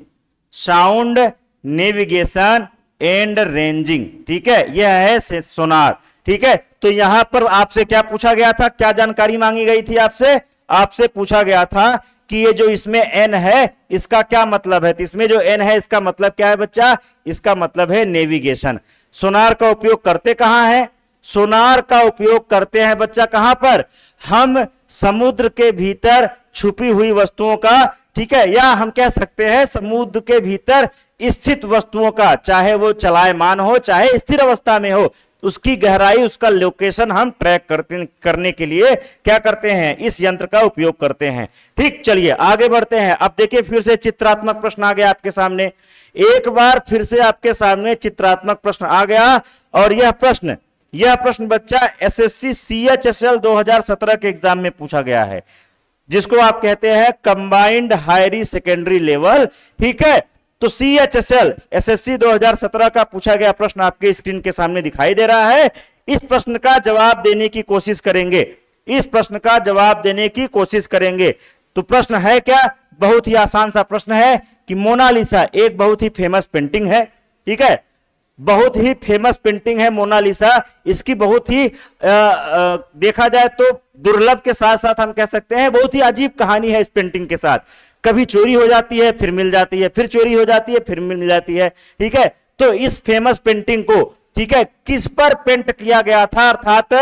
sound navigation and ranging ठीक है? यह है सोनार ठीक है? तो यहाँ पर आपसे क्या पूछा गया था? क्या जानकारी मांगी गई थी आपसे? आपसे पूछा गया था कि ये जो इसमें एन है, इसका क्या मतलब है? तो इसमें जो एन है, इसका मतलब क्या है बच्चा? इसका मतलब है नेविगेशन सोनार का उपयोग करते कहाँ है? सोनार का उपयोग करते हैं बच्चा कहाँ पर? हम समुद्र के भीतर छुपी हुई वस्तुओं का ठीक है? या हम कह सकते हैं, समुद्र के भीतर स्थित वस्तुओं का, चाहे वो चलायमान हो, चाहे स्थिर अवस्था में हो, उसकी गहराई, उसका लोकेशन हम ट्रैक करते, करने के लिए क्या करते हैं? इस यंत्र का उपयोग करते हैं। ठीक, चलिए, आगे बढ़ते हैं। अब देखिए, फिर से चित्रात्मक प्रश्न आ गया आपके सामने। एक बार फिर से आपके सामने चित्रात्मक प्रश्न आ गया, और यह प्रश्न यह प्रश्न बच्चा एसएससी सीएचएसएल 2017 के एग्ज़ाम में पूछा गया है। जिसको आप कहते हैं कंबाइंड हायरी सेकेंडरी लेवल ठीक है? तो C H S L S S C दो हज़ार सत्रह का पूछा गया प्रश्न आपके स्क्रीन के सामने दिखाई दे रहा है। इस प्रश्न का जवाब देने की कोशिश करेंगे। इस प्रश्न का जवाब देने की कोशिश करेंगे। तो प्रश्न है क्या? बहुत ही आसान सा प्रश्न है कि मोनालिसा, एक बहुत ही फ़ेमस पेंटिंग है, ठीक है? बहुत ही फ़ेमस पेंटिंग है मोनालिसा इसकी बहुत ही आ, आ, देखा जाए तो दुर्लभ के साथ साथ हम कह सकते हैं बहुत ही अजीब कहानी है इस पेंटिंग के साथ। कभी चोरी हो जाती है फिर मिल जाती है फिर चोरी हो जाती है फिर मिल जाती है। ठीक है? तो इस फ़ेमस पेंटिंग को ठीक है किस पर पेंट किया गया था? अर्थात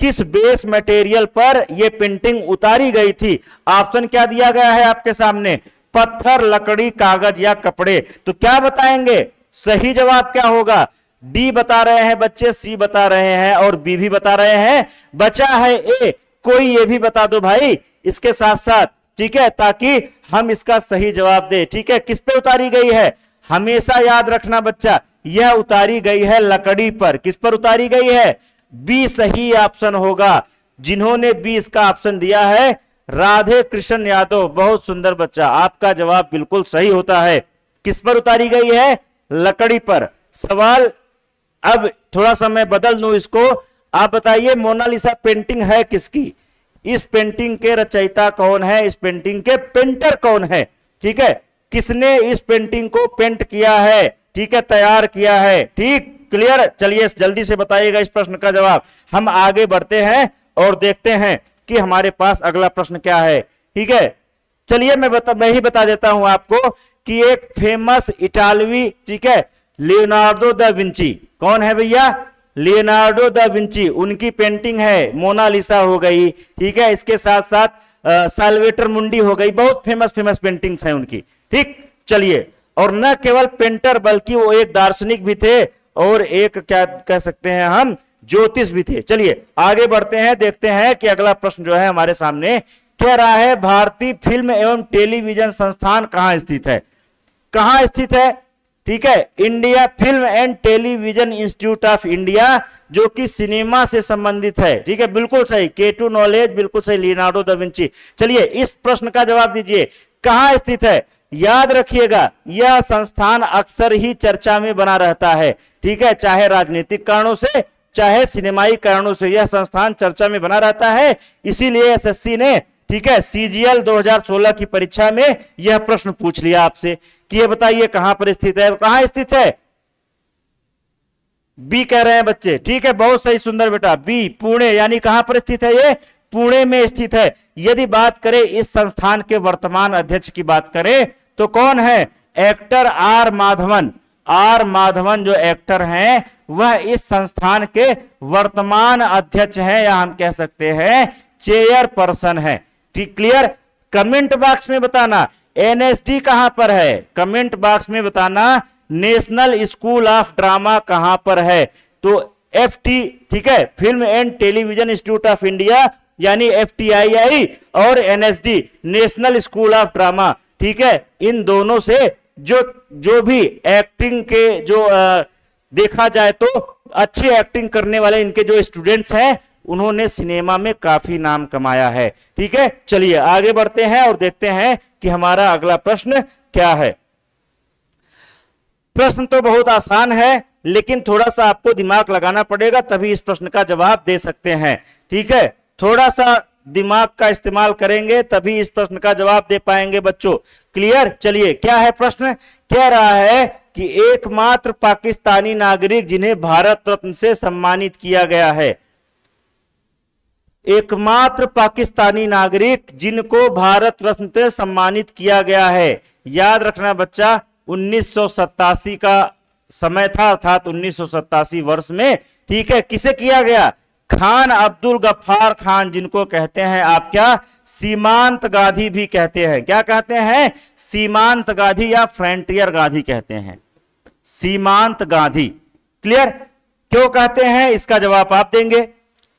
किस बेस मटेरियल पर यह पेंटिंग उतारी गई थी? ऑप्शन क्या दिया गया है आपके सामने? पत्थर लकड़ी कागज़ या कपड़े। तो क्या बताएँगे? सही जवाब क्या होगा? डी बता रहे हैं बच्चे सी बता रहे हैं और बी भी बता रहे हैं। बचा है ए कोई ये भी बता दो भाई। इसके साथ साथ, ठीक है, ताकि हम इसका सही जवाब दे। ठीक है, किस पे उतारी गई है? हमेशा याद रखना बच्चा, यह उतारी गई है लकड़ी पर। किस पर उतारी गई है? बी सही ऑप्शन होगा। जिन्होंने बी इसका ऑप्शन दिया है, राधे कृष्ण यादव, बहुत सुंदर बच्चा, आपका जवाब बिल्कुल सही होता है। किस पर उतारी गई है? लकड़ी पर। सवाल, अब थोड़ा सा मैं बदल दू इसको। आप बताइए, मोनालिसा पेंटिंग है किसकी? इस पेंटिंग के रचयिता कौन है? इस पेंटिंग के पेंटर कौन है? ठीक है, किसने इस पेंटिंग को पेंट किया है? ठीक है, तैयार किया है। ठीक, क्लियर? चलिए जल्दी से बताइएगा इस प्रश्न का जवाब। हम आगे बढ़ते हैं और देखते हैं कि हमारे पास अगला प्रश्न क्या है। ठीक है, चलिए, मैं बता, मैं ही बता देता हूँ आपको कि एक फ़ेमस इटालवी ठीक है लियोनार्डो द विंची कौन है भैया? लियोनार्डो द विंची उनकी पेंटिंग है मोनालिसा हो गई, ठीक है, इसके साथ साथ साल्वेटर मुंडी हो गई, बहुत फ़ेमस फ़ेमस पेंटिंग्स हैं उनकी। ठीक, चलिए, और न केवल पेंटर बल्कि वो एक दार्शनिक भी थे, और एक क्या कह सकते हैं हम, ज्योतिष भी थे। चलिए, आगे बढ़ते हैं, देखते हैं कि अगला प्रश्न जो है हमारे सामने, कह रहा है, भारतीय फ़िल्म एवं टेलीविज़न संस्थान कहाँ स्थित है? कहाँ स्थित है? ठीक है, India film and television institute of India, जो कि सिनेमा से संबंधित है। ठीक है, बिल्कुल सही। के टू नॉलेज बिल्कुल सही लियोनार्डो द विंची चलिए, इस प्रश्न का जवाब दीजिए। कहाँ स्थित है? याद रखिएगा, यह संस्थान अक्सर ही चर्चा में बना रहता है। ठीक है, चाहे राजनीतिक कारणों से, चाहे सिनेमाई कारणों से यह संस्थान चर्चा में बना रहता है। इसीलिए एसएससी ने, ठीक है सीजीएल 2016 की परीक्षा में यह प्रश्न पूछ लिया आपसे। कि ये बताइए कहाँ पर स्थित है? कहाँ स्थित है? बी कह रहे हैं बच्चे। ठीक है, बहुत सही, सुंदर बेटा। बी पुणे, यानी कहाँ पर स्थित है ये? पुणे में स्थित है। यदि बात करें इस संस्थान के वर्तमान अध्यक्ष की बात करें तो कौन है? Actor R Madhavan. R Madhavan जो एक्टर हैं, वह इस संस्थान के वर्तमान अध्यक्ष हैं, या हम कह सकते हैं चेयर पर्सन है। ठीक, क्लियर? कमेंट बॉक्स में बताना। एनएसडी कहाँ पर है? कमेंट बॉक्स में बताना नेशनल स्कूल ऑफ़ ड्रामा कहाँ पर है? तो FT ठीक है film and television institute of India यानी एफ़ और NSD national school of drama ठीक है इन दोनों से जो जो भी एक्टिंग के जो आ, देखा जाए तो अच्छी एक्टिंग करने वाले इनके जो स्टूडेंट्स हैं उन्होंने सिनेमा में काफ़ी नाम कमाया है। ठीक है? चलिए, आगे बढ़ते हैं और देखते हैं कि हमारा अगला प्रश्न क्या है। प्रश्न तो बहुत आसान है, लेकिन थोड़ा सा आपको दिमाग लगाना पड़ेगा, तभी इस प्रश्न का जवाब दे सकते हैं। ठीक है? थोड़ा सा दिमाग का इस्तेमाल करेंगे, तभी इस प्रश्न का जवाब दे पाएँगे बच्चों। क्लियर? चलिए, क्या है प्रश्न? कह रहा है कि एकमात्र पाकिस्तानी नागरिक जिन्हें भारत रत्न से सम्मानित किया गया है एकमात्र पाकिस्तानी नागरिक जिनको भारत रत्न से सम्मानित किया गया है। याद रखना बच्चा, उन्नीस सौ सतासी का समय था, अर्थात उन्नीस सौ सत्तासी वर्ष में। ठीक है, किसे किया गया? खान अब्दुल गफ्फार खान जिनको कहते हैं। आप क्या सीमांत गांधी भी कहते हैं? क्या कहते हैं? सीमांत गांधी या फ्रंटियर गांधी कहते हैं। सीमांत गांधी। क्लियर? क्यों कहते हैं? इसका जवाब आप देंगे।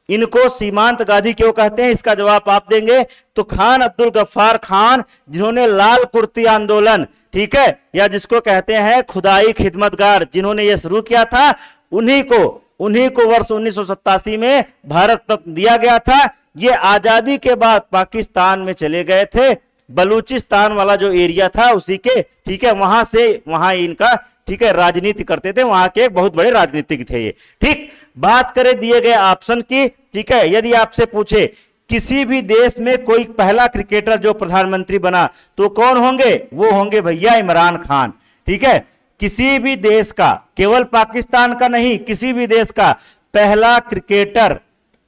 इनको सीमांत गांधी क्यों कहते हैं? इसका जवाब आप देंगे। तो खान अब्दुल गफ्फार खान, जिन्होंने लाल कुर्ती आंदोलन, ठीक है, या जिसको कहते हैं खुदाई खिदमतगार, जिन्होंने ये शुरू किया था, उन्हीं को उन्हीं को वर्ष उन्नीस सौ सतासी में भारत रत्न दिया गया था। ये आज़ादी के बाद पाकिस्तान में चले गए थे। बलूचिस्तान वाला जो एरिया था, उसी के, ठीक है, वहाँ से, वहाँ इनका, ठीक है, राजनीति करते थे, वहाँ के बहुत बड़े राजनीतिक थे ये। ठीक, बात करें दिए गए ऑप्शन की, ठीक है, यदि आपसे पूछे, किसी भी देश में कोई पहला क्रिकेटर जो प्रधानमंत्री बना तो कौन होंगे? वो होंगे भैया इमरान खान, ठीक है? किसी भी देश का, केवल पाकिस्तान का नहीं, किसी भी देश का, पहला क्रिकेटर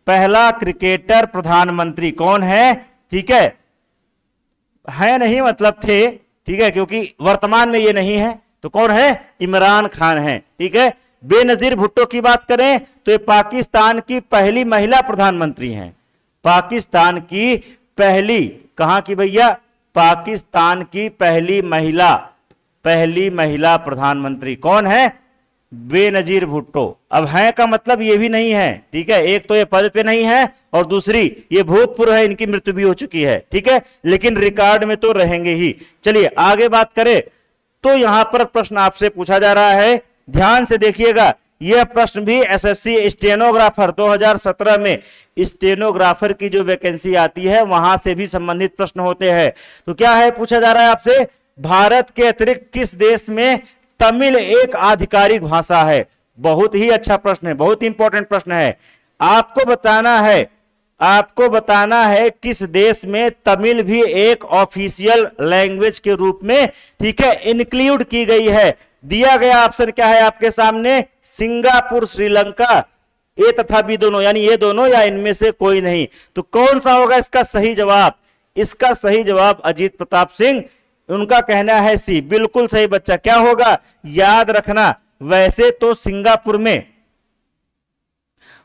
पहला क्रिकेटर प्रधानमंत्री कौन है? ठीक है है नहीं मतलब थे, ठीक है, क्योंकि वर्तमान में ये नहीं है तो कौन है? इमरान खान है, ठीक है? बेनजीर भुट्टो की बात करें तो ये पाकिस्तान की पहली महिला प्रधानमंत्री हैं। पाकिस्तान की पहली, कहाँ की भैया? पाकिस्तान की पहली महिला पहली महिला प्रधानमंत्री कौन है? बेनजीर भुट्टो। अब है का मतलब ये भी नहीं है, ठीक है? एक तो ये पद पे नहीं है और दूसरी ये भूतपूर्व है, इनकी मृत्यु भी हो चुकी है, ठीक है? लेकिन रिकॉर्ड में तो रहेंगे ही। चलिए, आगे बात करें। तो यहाँ पर प्रश्न आपसे पूछा जा रहा है, ध्यान से देखिएगा, यह प्रश्न भी एसएससी स्टेनोग्राफर 2017 में स्टेनोग्राफर की जो वैकेंसी आती है, वहाँ से भी संबंधित प्रश्न होते हैं। तो क्या है, पूछा जा रहा है आपसे, भारत के अतिरिक्त किस देश में तमिल एक आधिकारिक भाषा है। बहुत ही अच्छा प्रश्न है, बहुत इंपॉर्टेंट प्रश्न है। आपको बताना है, आपको बताना है किस देश में तमिल भी एक ऑफिशियल लैंग्वेज के रूप में, ठीक है इंक्लूड की गई है। दिया गया ऑप्शन क्या है आपके सामने? सिंगापुर, श्रीलंका। ए तथा बी दोनों, यानी ये दोनों या इनमें से कोई नहीं। तो कौन सा होगा इसका सही जवाब? इसका सही जवाब अजीत प्रताप सिंह। उनका कहना है, सी, बिल्कुल सही बच्चा, क्या होगा? याद रखना, वैसे तो सिंगापुर में,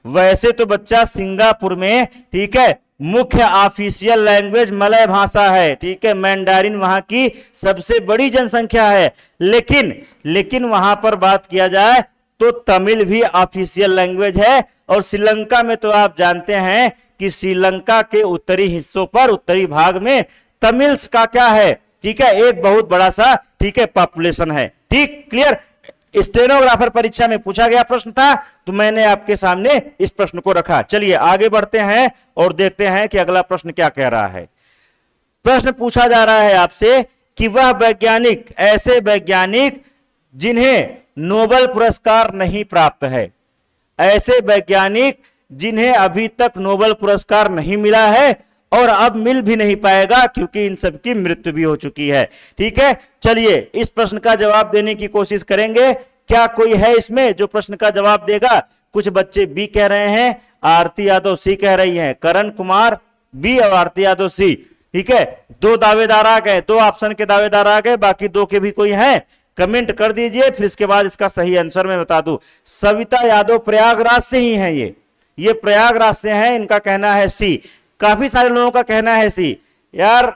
वैसे तो बच्चा सिंगापुर में, ठीक है, मुख्य ऑफिशियल लैंग्वेज मलय भाषा है, ठीक है, मैंडारिन वहाँ की सबसे बड़ी जनसंख्या है, लेकिन लेकिन वहाँ पर बात किया जाए तो तमिल भी ऑफिशियल लैंग्वेज है, और श्रीलंका में तो आप जानते हैं कि श्रीलंका के उत्तरी हिस्सों पर, उत्तरी भाग में, तमिल्स का क्या है ठीक है, एक बहुत बड़ा सा, ठीक है पॉपुलेशन है। ठीक क्लियर स्टेनोग्राफर परीक्षा में पूछा गया प्रश्न था तो मैंने आपके सामने इस प्रश्न को रखा। चलिए, आगे बढ़ते हैं और देखते हैं कि अगला प्रश्न क्या कह रहा है। प्रश्न पूछा जा रहा है आपसे कि वह वैज्ञानिक, ऐसे वैज्ञानिक जिन्हें नोबल पुरस्कार नहीं प्राप्त है, ऐसे वैज्ञानिक जिन्हें अभी तक नोबल पुरस्कार नहीं मिला है और अब मिल भी नहीं पाएगा क्योंकि इन सब की मृत्यु भी हो चुकी है। ठीक है? चलिए, इस प्रश्न का जवाब देने की कोशिश करेंगे। क्या कोई है इसमें जो प्रश्न का जवाब देगा? कुछ बच्चे बी कह रहे हैं, आरती यादव सी कह रही हैं। करण कुमार बी और आरती यादव सी। ठीक है? दो दावेदार आ गए, दो ऑप्शन के दावेदार आ गए, बाकी दो के भी कोई हैं। कमेंट कर दीजिए, फिर इसके बाद इसका सही आंसर मैं बता दूँ। सविता यादव प्रयागराज से ही है ये। ये प्रयागराज से है, इनका कहना है सी। काफ़ी सारे लोगों का कहना है सी। यार,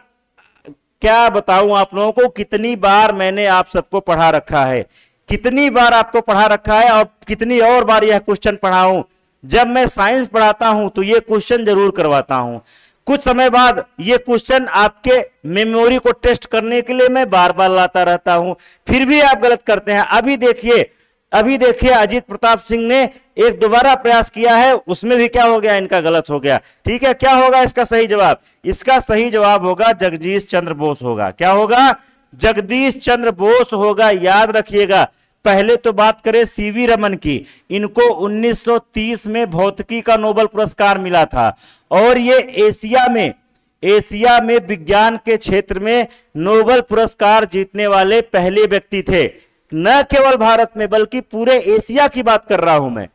क्या बताऊँ आप लोगों को, कितनी बार मैंने आप सबको पढ़ा रखा है। कितनी बार आपको पढ़ा रखा है और कितनी और बार यह क्वेश्चन पढ़ाऊं। जब मैं साइंस पढ़ाता हूँ तो ये क्वेश्चन ज़रूर करवाता हूँ। कुछ समय बाद ये क्वेश्चन आपके मेमोरी को टेस्ट करने के लिए मैं बार बार लाता रहता हूँ। फिर भी आप गलत करते हैं। अभी देखिए अभी देखिए अजीत प्रताप सिंह ने एक दोबारा प्रयास किया है, उसमें भी क्या हो गया, इनका गलत हो गया। ठीक है, क्या होगा इसका सही जवाब? इसका सही जवाब होगा जगदीश चंद्र बोस होगा। क्या होगा? जगदीश चंद्र बोस होगा, याद रखिएगा। पहले तो बात करें सीवी रमन की। इनको 1930 में भौतिकी का नोबेल पुरस्कार मिला था। और ये एशिया में एशिया में विज्ञान के क्षेत्र में नोबेल पुरस्कार जीतने वाले पहले व्यक्ति थे। न केवल भारत में, बल्कि पूरे एशिया की बात कर रहा हूँ मैं।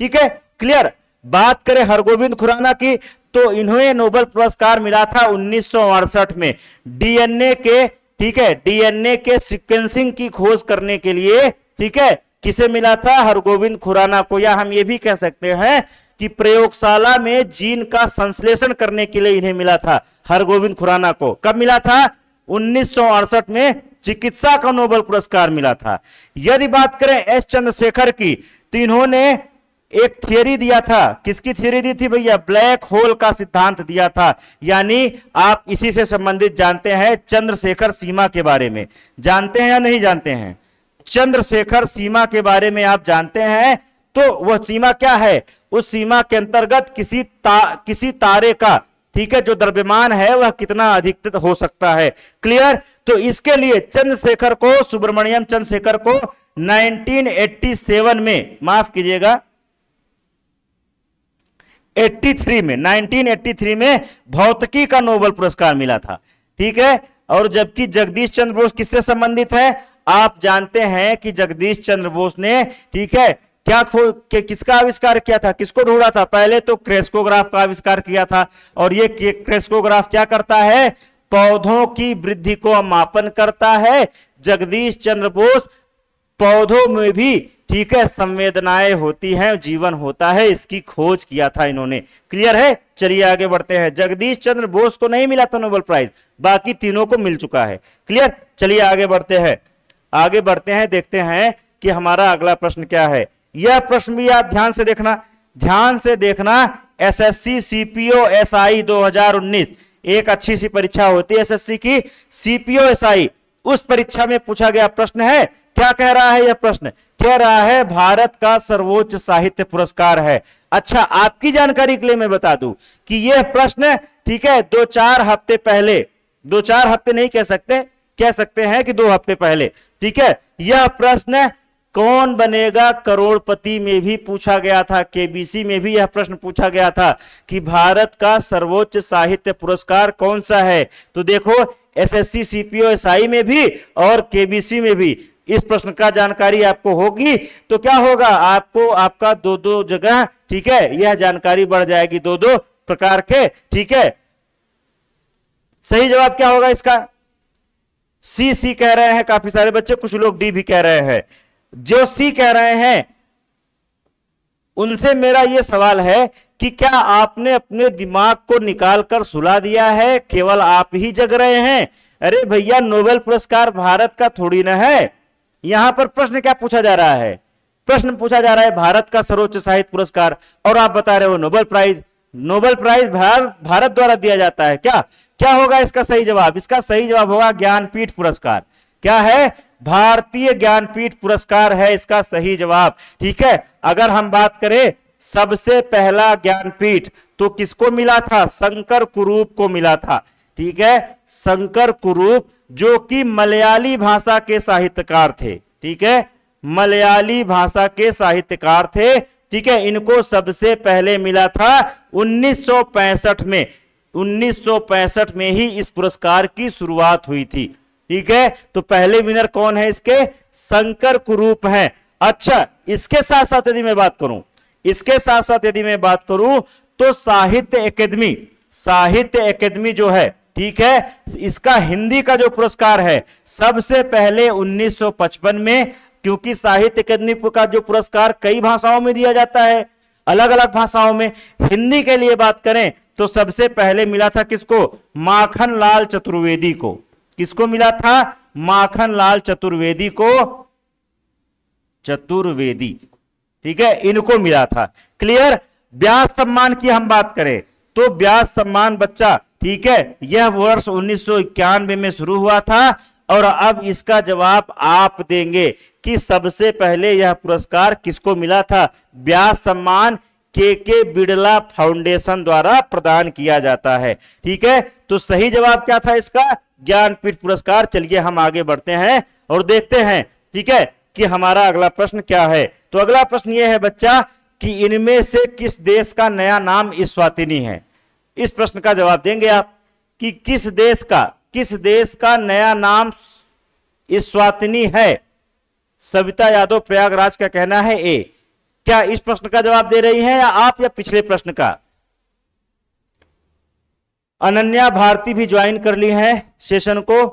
ठीक है? क्लियर बात करें हरगोविंद खुराना की तो इन्हें नोबेल पुरस्कार मिला था उन्नीस सौ अड़सठ में। डीएनए के, ठीक है, डीएनए के सिक्वेंसिंग की खोज करने के लिए, ठीक है, किसे मिला था हरगोविंद खुराना को? या हम ये भी कह सकते हैं कि प्रयोगशाला में जीन का संश्लेषण करने के लिए इन्हें मिला था हरगोविंद खुराना को। कब मिला था? उन्नीस सौ अड़सठ में चिकित्सा का नोबेल पुरस्कार मिला था। यदि बात करें एस चंद्रशेखर की तो इन्होंने एक थियरी दिया था। किसकी थियरी दी थी भैया? ब्लैक होल का सिद्धांत दिया था। यानी आप इसी से संबंधित जानते हैं चंद्रशेखर सीमा के बारे में। जानते हैं या नहीं जानते हैं? चंद्रशेखर सीमा के बारे में आप जानते हैं तो वह सीमा क्या है? उस सीमा के अंतर्गत किसी ता, किसी तारे का ठीक है, जो द्रव्यमान है वह कितना अधिकतम हो सकता है। क्लियर तो इसके लिए चंद्रशेखर को, सुब्रमण्यम चंद्रशेखर को 1987 में, माफ़ कीजिएगा 83 में 1983 में भौतिकी का नोबल पुरस्कार मिला था। ठीक है? और जबकि जगदीश चंद्र बोस किससे संबंधित है? आप जानते हैं कि जगदीश चंद्र बोस ने, ठीक है क्या खो कि, किसका आविष्कार किया था? किसको ढूंढा था? पहले तो क्रेस्कोग्राफ का आविष्कार किया था। और ये क्रेस्कोग्राफ क्या करता है? पौधों की वृद्धि को मापन करता है। जगदीश चंद्र बोस पौधों में भी ठीक है संवेदनाएँ होती हैं जीवन होता है इसकी खोज किया था इन्होंने। क्लियर है? चलिए आगे बढ़ते हैं। जगदीश चंद्र बोस को नहीं मिला था नोबेल प्राइज बाकी तीनों को मिल चुका है। क्लियर चलिए आगे बढ़ते हैं। आगे बढ़ते हैं देखते हैं कि हमारा अगला प्रश्न क्या है। यह प्रश्न भी आप ध्यान से देखना, ध्यान से देखना एसएससी सीपीओ एसआई 2019 एक अच्छी सी परीक्षा होती है एसएससी की सीपीओ एसआई उस परीक्षा में पूछा गया प्रश्न है, क्या कह रहा है यह प्रश्न? कह रहा है, भारत का सर्वोच्च साहित्य पुरस्कार है। अच्छा आपकी जानकारी के लिए मैं बता दूँ कि यह प्रश्न, ठीक है, दो चार हफ़्ते पहले, दो चार हफ़्ते नहीं कह सकते कह सकते हैं कि दो हफ़्ते पहले, ठीक है, यह प्रश्न कौन बनेगा करोड़पति में भी पूछा गया था, केबीसी में भी यह प्रश्न पूछा गया था कि भारत का सर्वोच्च साहित्य पुरस्कार कौन सा है? तो देखो, एसएससी, सीपीओ, एसआई में भी और केबीसी में भी। इस प्रश्न का जानकारी आपको होगी तो क्या होगा? आपको आपका दो दो जगह, ठीक है, यह जानकारी बढ़ जाएगी दो दो प्रकार के, ठीक है। सही जवाब क्या होगा इसका? सी सी कह रहे हैं, काफ़ी सारे बच्चे, कुछ लोग डी भी कह रहे हैं। जो सी कह रहे हैं, उनसे मेरा यह सवाल है कि क्या आपने अपने दिमाग को निकालकर सुला दिया है? केवल आप ही जग रहे हैं। अरे भैया, नोबेल पुरस्कार भारत का थोड़ी ना है। यहाँ पर प्रश्न क्या पूछा जा रहा है? प्रश्न पूछा जा रहा है भारत का सर्वोच्च साहित्य पुरस्कार, और आप बता रहे हो Nobel prize. Nobel prize Bharat Bharat द्वारा दिया जाता है। क्या? क्या होगा इसका सही जवाब? इसका सही जवाब होगा ज्ञानपीठ पुरस्कार। क्या है? भारतीय ज्ञानपीठ पुरस्कार है इसका सही जवाब। ठीक है? अगर हम बात करें, सबसे पहला ज्ञानपीठ तो किसको मिला था? शंकर कुरूप को मिला था। ठीक है? शंकर कुरूप जो कि मलयाली भाषा के साहित्यकार थे। ठीक है? मलयाली भाषा के साहित्यकार थे। ठीक है? इनको सबसे पहले मिला था 1965 में। 1965 में ही इस पुरस्कार की शुरुआत हुई थी। ठीक है? तो पहले विनर कौन है इसके? शंकर कुरूप हैं। अच्छा इसके साथ साथ यदि मैं बात करूँ, इसके साथ साथ यदि मैं बात करूँ तो साहित्य एकेडमी साहित्य एकेडमी जो है, ठीक है? इसका हिंदी का जो पुरस्कार है, सबसे पहले 1955 में, क्योंकि साहित्य अकेदमी का जो पुरस्कार कई भाषाओं में दिया जाता है अलग अलग भाषाओं में। हिंदी के लिए बात करें तो सबसे पहले मिला था किसको? माखन लाल चतुर्वेदी को। किसको मिला था? माखन लाल चतुर्वेदी को। चतुर्वेदी। ठीक है? इनको मिला था। क्लियर ब्यास सम्मान की हम बात करें। तो ब्यास सम्मान बच्चा, ठीक है? यह वर्ष उन्नीस सौ इक्यानवे में शुरू हुआ था और अब इसका जवाब आप देंगे कि सबसे पहले यह पुरस्कार किसको मिला था? ब्यास सम्मान के के बिड़ला फाउंडेशन द्वारा प्रदान किया जाता है। ठीक है? तो सही जवाब क्या था इसका? ज्ञानपीठ पुरस्कार। चलिए हम आगे बढ़ते हैं और देखते हैं, ठीक है, कि हमारा अगला प्रश्न क्या है। तो अगला प्रश्न यह है, बच्चा, कि इनमें से किस देश का नया नाम इस्वातिनी है? इस प्रश्न का जवाब देंगे आप, कि किस देश का, किस देश का नया नाम इस्वातिनी है? सविता यादव प्रयागराज का कहना है ए। क्या इस प्रश्न का जवाब दे रही हैं या आप या पिछले प्रश्न का? अनन्या भारती भी ज्वाइन कर ली है सेशन को।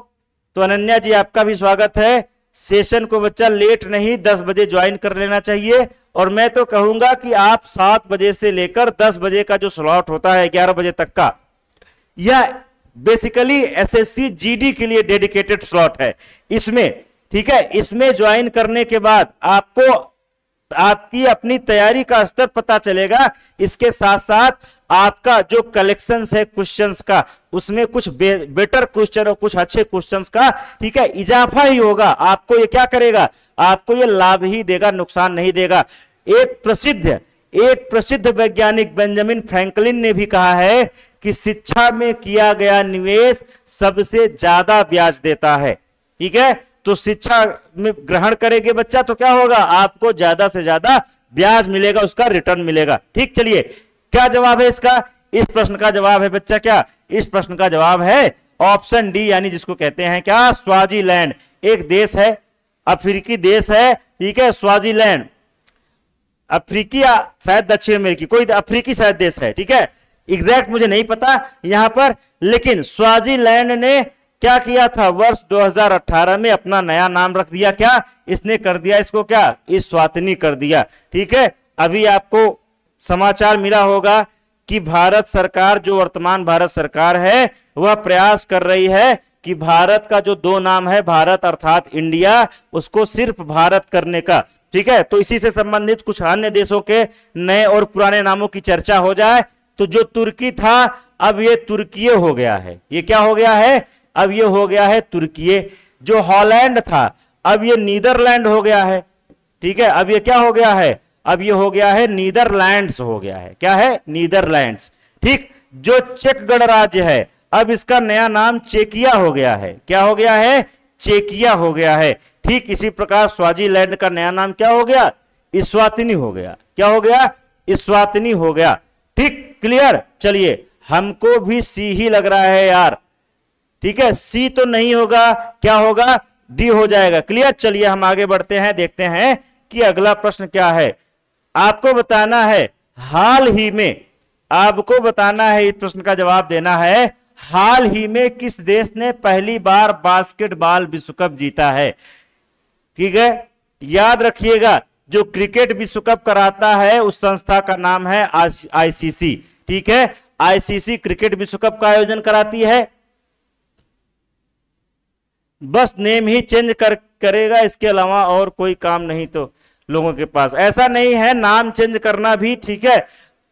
तो अनन्या जी, आपका भी स्वागत है। सेशन को बच्चा लेट नहीं, दस बजे ज्वाइन कर लेना चाहिए। और मैं तो कहूँगा कि आप सात बजे से लेकर दस बजे का जो स्लॉट होता है, ग्यारह बजे तक का, यह बेसिकली एसएससी जीडी के लिए डेडिकेटेड स्लॉट है। इसमें, ठीक है, इसमें ज्वाइन करने के बाद आपको आपकी अपनी तैयारी का स्तर पता चलेगा। इसके साथ साथ आपका जो कलेक्शन है क्वेश्चंस का उसमें कुछ बे, बेटर क्वेश्चन और कुछ अच्छे क्वेश्चंस का ठीक है इजाफा ही होगा। आपको ये क्या करेगा? आपको ये लाभ ही देगा नुकसान नहीं देगा। एक प्रसिद्ध एक प्रसिद्ध वैज्ञानिक बेंजामिन फ्रैंकलिन ने भी कहा है कि शिक्षा में किया गया निवेश सबसे ज़्यादा ब्याज देता है। ठीक है? तो शिक्षा में ग्रहण करेंगे बच्चा तो क्या होगा? आपको ज़्यादा से ज़्यादा ब्याज मिलेगा, उसका रिटर्न मिलेगा। ठीक, चलिए। क्या जवाब है इसका? इस प्रश्न का जवाब है बच्चा क्या? इस प्रश्न का जवाब है ऑप्शन डी, यानी जिसको कहते हैं क्या? स्वाजीलैंड। एक देश है, अफ्रीकी देश है, ठीक है? स्वाजीलैंड। अफ्रीकी शायद दक्षिण अमेरिकी, कोई अफ्रीकी शायद देश है, ठीक है? एग्जैक्ट मुझे नहीं पता यहाँ पर, लेकिन स्वाजीलैंड ने क्या किया था? वर्ष 2018 में अपना नया नाम रख दिया क्या? इसने कर दिया इसको क्या? इस स्वातनी कर दिया। ठीक है? अभी आपको समाचार मिला होगा कि भारत सरकार, जो वर्तमान भारत सरकार है, वह प्रयास कर रही है कि भारत का जो दो नाम है, भारत अर्थात इंडिया, उसको सिर्फ़ भारत करने का। ठीक है? तो इसी से संबंधित कुछ अन्य देशों के नए और पुराने नामों की चर्चा हो जाए। तो जो तुर्की था, अब ये तुर्की हो गया है। ये क्या हो गया है? अब ये हो गया है तुर्की जो हॉलैंड था, अब ये नीदरलैंड हो गया है। ठीक है, अब ये क्या हो गया है? अब ये हो गया है नीदरलैंड्स हो गया है। क्या है? नीदरलैंड्स। ठीक, जो चेक गणराज्य है, अब इसका नया नाम चेकिया हो गया है। क्या हो गया है? चेकिया हो गया है। ठीक, इसी प्रकार स्वाजीलैंड का नया नाम क्या हो गया? इस्वातिनी हो गया। क्या हो गया? इस्वातिनी हो गया। ठीक, क्लियर? चलिए, हमको भी सी ही लग रहा है यार। ठीक है? सी तो नहीं होगा। क्या होगा? डी हो जाएगा। क्लियर चलिए हम आगे बढ़ते हैं, देखते हैं कि अगला प्रश्न क्या है। आपको बताना है, हाल ही में, आपको बताना है इस प्रश्न का जवाब देना है, हाल ही में किस देश ने पहली बार बास्केटबॉल विश्व कप जीता है? ठीक है? याद रखिएगा, जो क्रिकेट विश्व कप कराता है, उस संस्था का नाम है आईसीसी। ठीक है? आईसीसी क्रिकेट विश्व कप का आयोजन कराती है। बस नेम ही चेंज कर, करेगा, इसके अलावा और कोई काम नहीं तो लोगों के पास। ऐसा नहीं है, नाम चेंज करना भी ठीक है,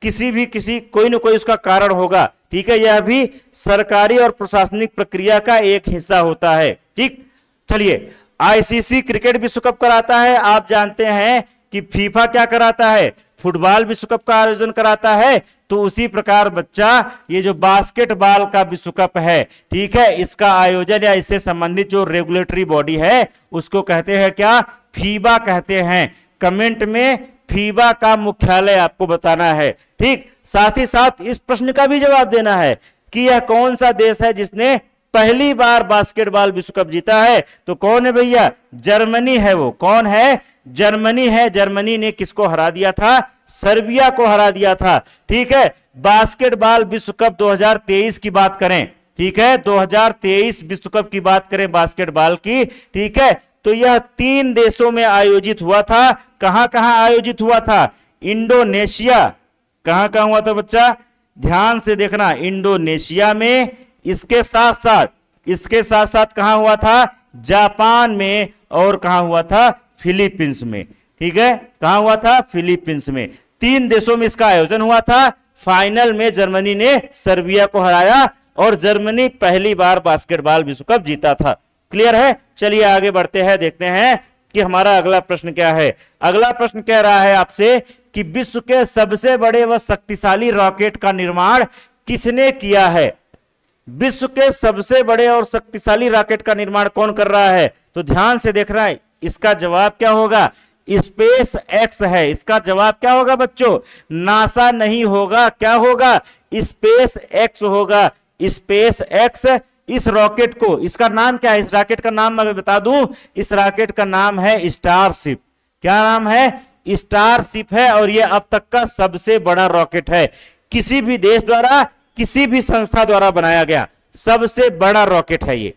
किसी भी, किसी, कोई ना कोई उसका कारण होगा, ठीक है? यह भी सरकारी और प्रशासनिक प्रक्रिया का एक हिस्सा होता है, ठीक? चलिए, आईसीसी क्रिकेट विश्व कप कराता है, आप जानते हैं कि फीफा क्या कराता है? फुटबॉल विश्व कप का आयोजन कराता है तो उसी प्रकार बच्चा, ये जो बास्केटबॉल का विश्व कप है, ठीक है, इसका आयोजन या इससे संबंधित जो रेगुलेटरी बॉडी है, उसको कहते हैं क्या? फीबा कहते हैं। कमेंट में फीबा का मुख्यालय आपको बताना है, ठीक? साथ ही साथ इस प्रश्न का भी जवाब देना है कि यह कौन सा देश है जिसने पहली बार बास्केटबॉल विश्व कप जीता है? तो कौन है भैया? जर्मनी है वो। कौन है? जर्मनी है, जर्मनी ने किसको हरा दिया था? सर्बिया को हरा दिया था। ठीक है? बास्केटबॉल विश्व कप 2023 की बात करें। ठीक है? 2023 विश्व कप की बात करें बास्केटबॉल की। ठीक है? तो यह तीन देशों में आयोजित हुआ था। कहाँ कहाँ आयोजित हुआ था? इंडोनेशिया। कहाँ कहाँ हुआ था बच्चा? ध्यान से देखना, इंडोनेशिया में। इसके साथ साथ, इसके साथ साथ कहाँ हुआ था? जापान में और कहाँ हुआ था? फिलीपींस में। ठीक है? कहा हुआ था? फिलीपींस में। तीन देशों में इसका आयोजन हुआ था। फाइनल में जर्मनी ने सर्बिया को हराया और जर्मनी पहली बार बास्केटबॉल विश्व कप जीता था। क्लियर है? चलिए आगे बढ़ते हैं, देखते हैं कि हमारा अगला प्रश्न क्या है। अगला प्रश्न कह रहा है आपसे कि विश्व के सबसे बड़े व शक्तिशाली रॉकेट का निर्माण किसने किया है? विश्व के सबसे बड़े और शक्तिशाली रॉकेट का निर्माण कौन कर रहा है? तो ध्यान से देख रहा है। इसका जवाब क्या होगा? स्पेस एक्स है। इसका जवाब क्या होगा बच्चों? नासा नहीं होगा। क्या होगा? स्पेस एक्स होगा। स्पेस एक्स इस रॉकेट को, इसका नाम क्या है? इस रॉकेट का नाम मैं बता दूँ। इस रॉकेट का नाम है स्टारशिप। क्या नाम है? स्टारशिप है और यह अब तक का सबसे बड़ा रॉकेट है। किसी भी देश द्वारा, किसी भी संस्था द्वारा बनाया गया सबसे बड़ा रॉकेट है ये।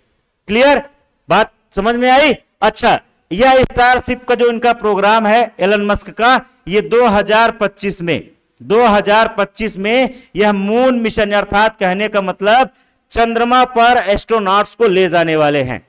क्लियर? बात समझ में आई? अच्छा यह स्टारशिप का जो इनका प्रोग्राम है एलन मस्क का, ये 2025 में 2025 में यह मून मिशन अर्थात कहने का मतलब चंद्रमा पर एस्ट्रोनॉट्स को ले जाने वाले हैं।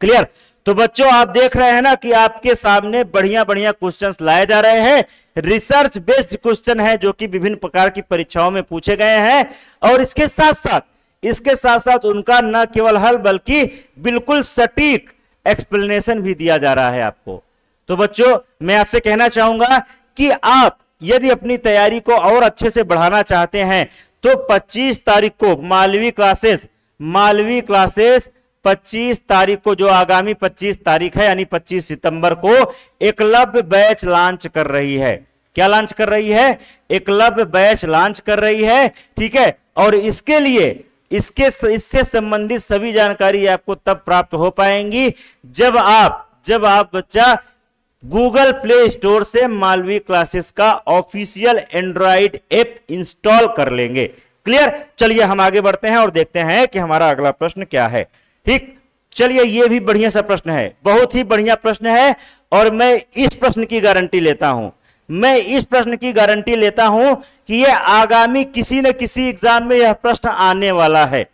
क्लियर तो बच्चों, आप देख रहे हैं ना कि आपके सामने बढ़िया बढ़िया क्वेश्चंस लाए जा रहे हैं। रिसर्च बेस्ड क्वेश्चन है जो कि विभिन्न प्रकार की परीक्षाओं में पूछे गए हैं। और इसके साथ साथ इसके साथ साथ उनका न केवल हल, बल्कि बिल्कुल सटीक एक्सप्लेनेशन भी दिया जा रहा है आपको। तो बच्चों, मैं आपसे कहना चाहूँगा कि आप यदि अपनी तैयारी को और अच्छे से बढ़ाना चाहते हैं तो 25 तारीख को मालवी क्लासेस मालवी क्लासेस 25 तारीख को जो आगामी 25 तारीख है, यानी 25 सितंबर को एकलव्य बैच लॉन्च कर रही है। क्या लॉन्च कर रही है? एकलव्य बैच लॉन्च कर रही है, ठीक है? और इसके लिए इसके इससे संबंधित सभी जानकारी आपको तब प्राप्त हो पाएँगी जब आप जब आप बच्चा गूगल प्ले स्टोर से मालवी क्लासेस का ऑफिशियल एंड्रॉइड ऐप इंस्टॉल कर लेंगे। क्लियर? चलिए हम आगे बढ़ते हैं और देखते हैं कि हमारा अगला प्रश्न क्या है। ठीक? चलिए ये भी बढ़िया सा प्रश्न है। बहुत ही बढ़िया प्रश्न है और मैं इस प्रश्न की गारंटी लेता हूँ। मैं इस प्रश्न की गारंटी लेता हूँ कि यह आगामी किसी न किसी एग्ज़ाम में यह प्रश्न आने वाला है।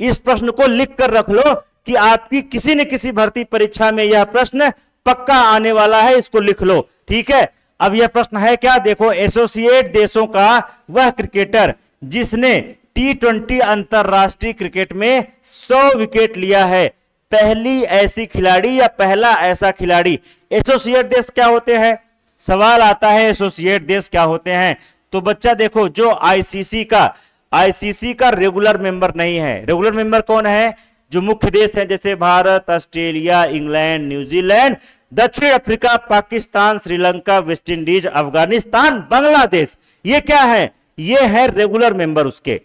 इस प्रश्न को लिख कर रख लो कि आपकी किसी न किसी भर्ती परीक्षा में यह प्रश्न पक्का आने वाला है, इसको लिख लो। ठीक है? अब यह प्रश्न है क्या? देखो, एसोसिएट देशों का वह क्रिकेटर जिसने टी ट्वेंटी अंतरराष्ट्रीय क्रिकेट में 100 विकेट लिया है। पहली ऐसी खिलाड़ी या पहला ऐसा खिलाड़ी? एसोसिएट देश क्या होते हैं? सवाल आता है एसोसिएट देश क्या होते हैं? तो बच्चा देखो जो आईसीसी का आईसीसी का रेगुलर मेंबर नहीं है। रेगुलर मेंबर कौन है? जो मुख्य देश है जैसे Bharat Australia England New Zealand दक्षिण Africa Pakistan Sri Lanka West Indies Afghanistan Bangladesh. ये क्या है? ये है रेगुलर मेंबर उसके।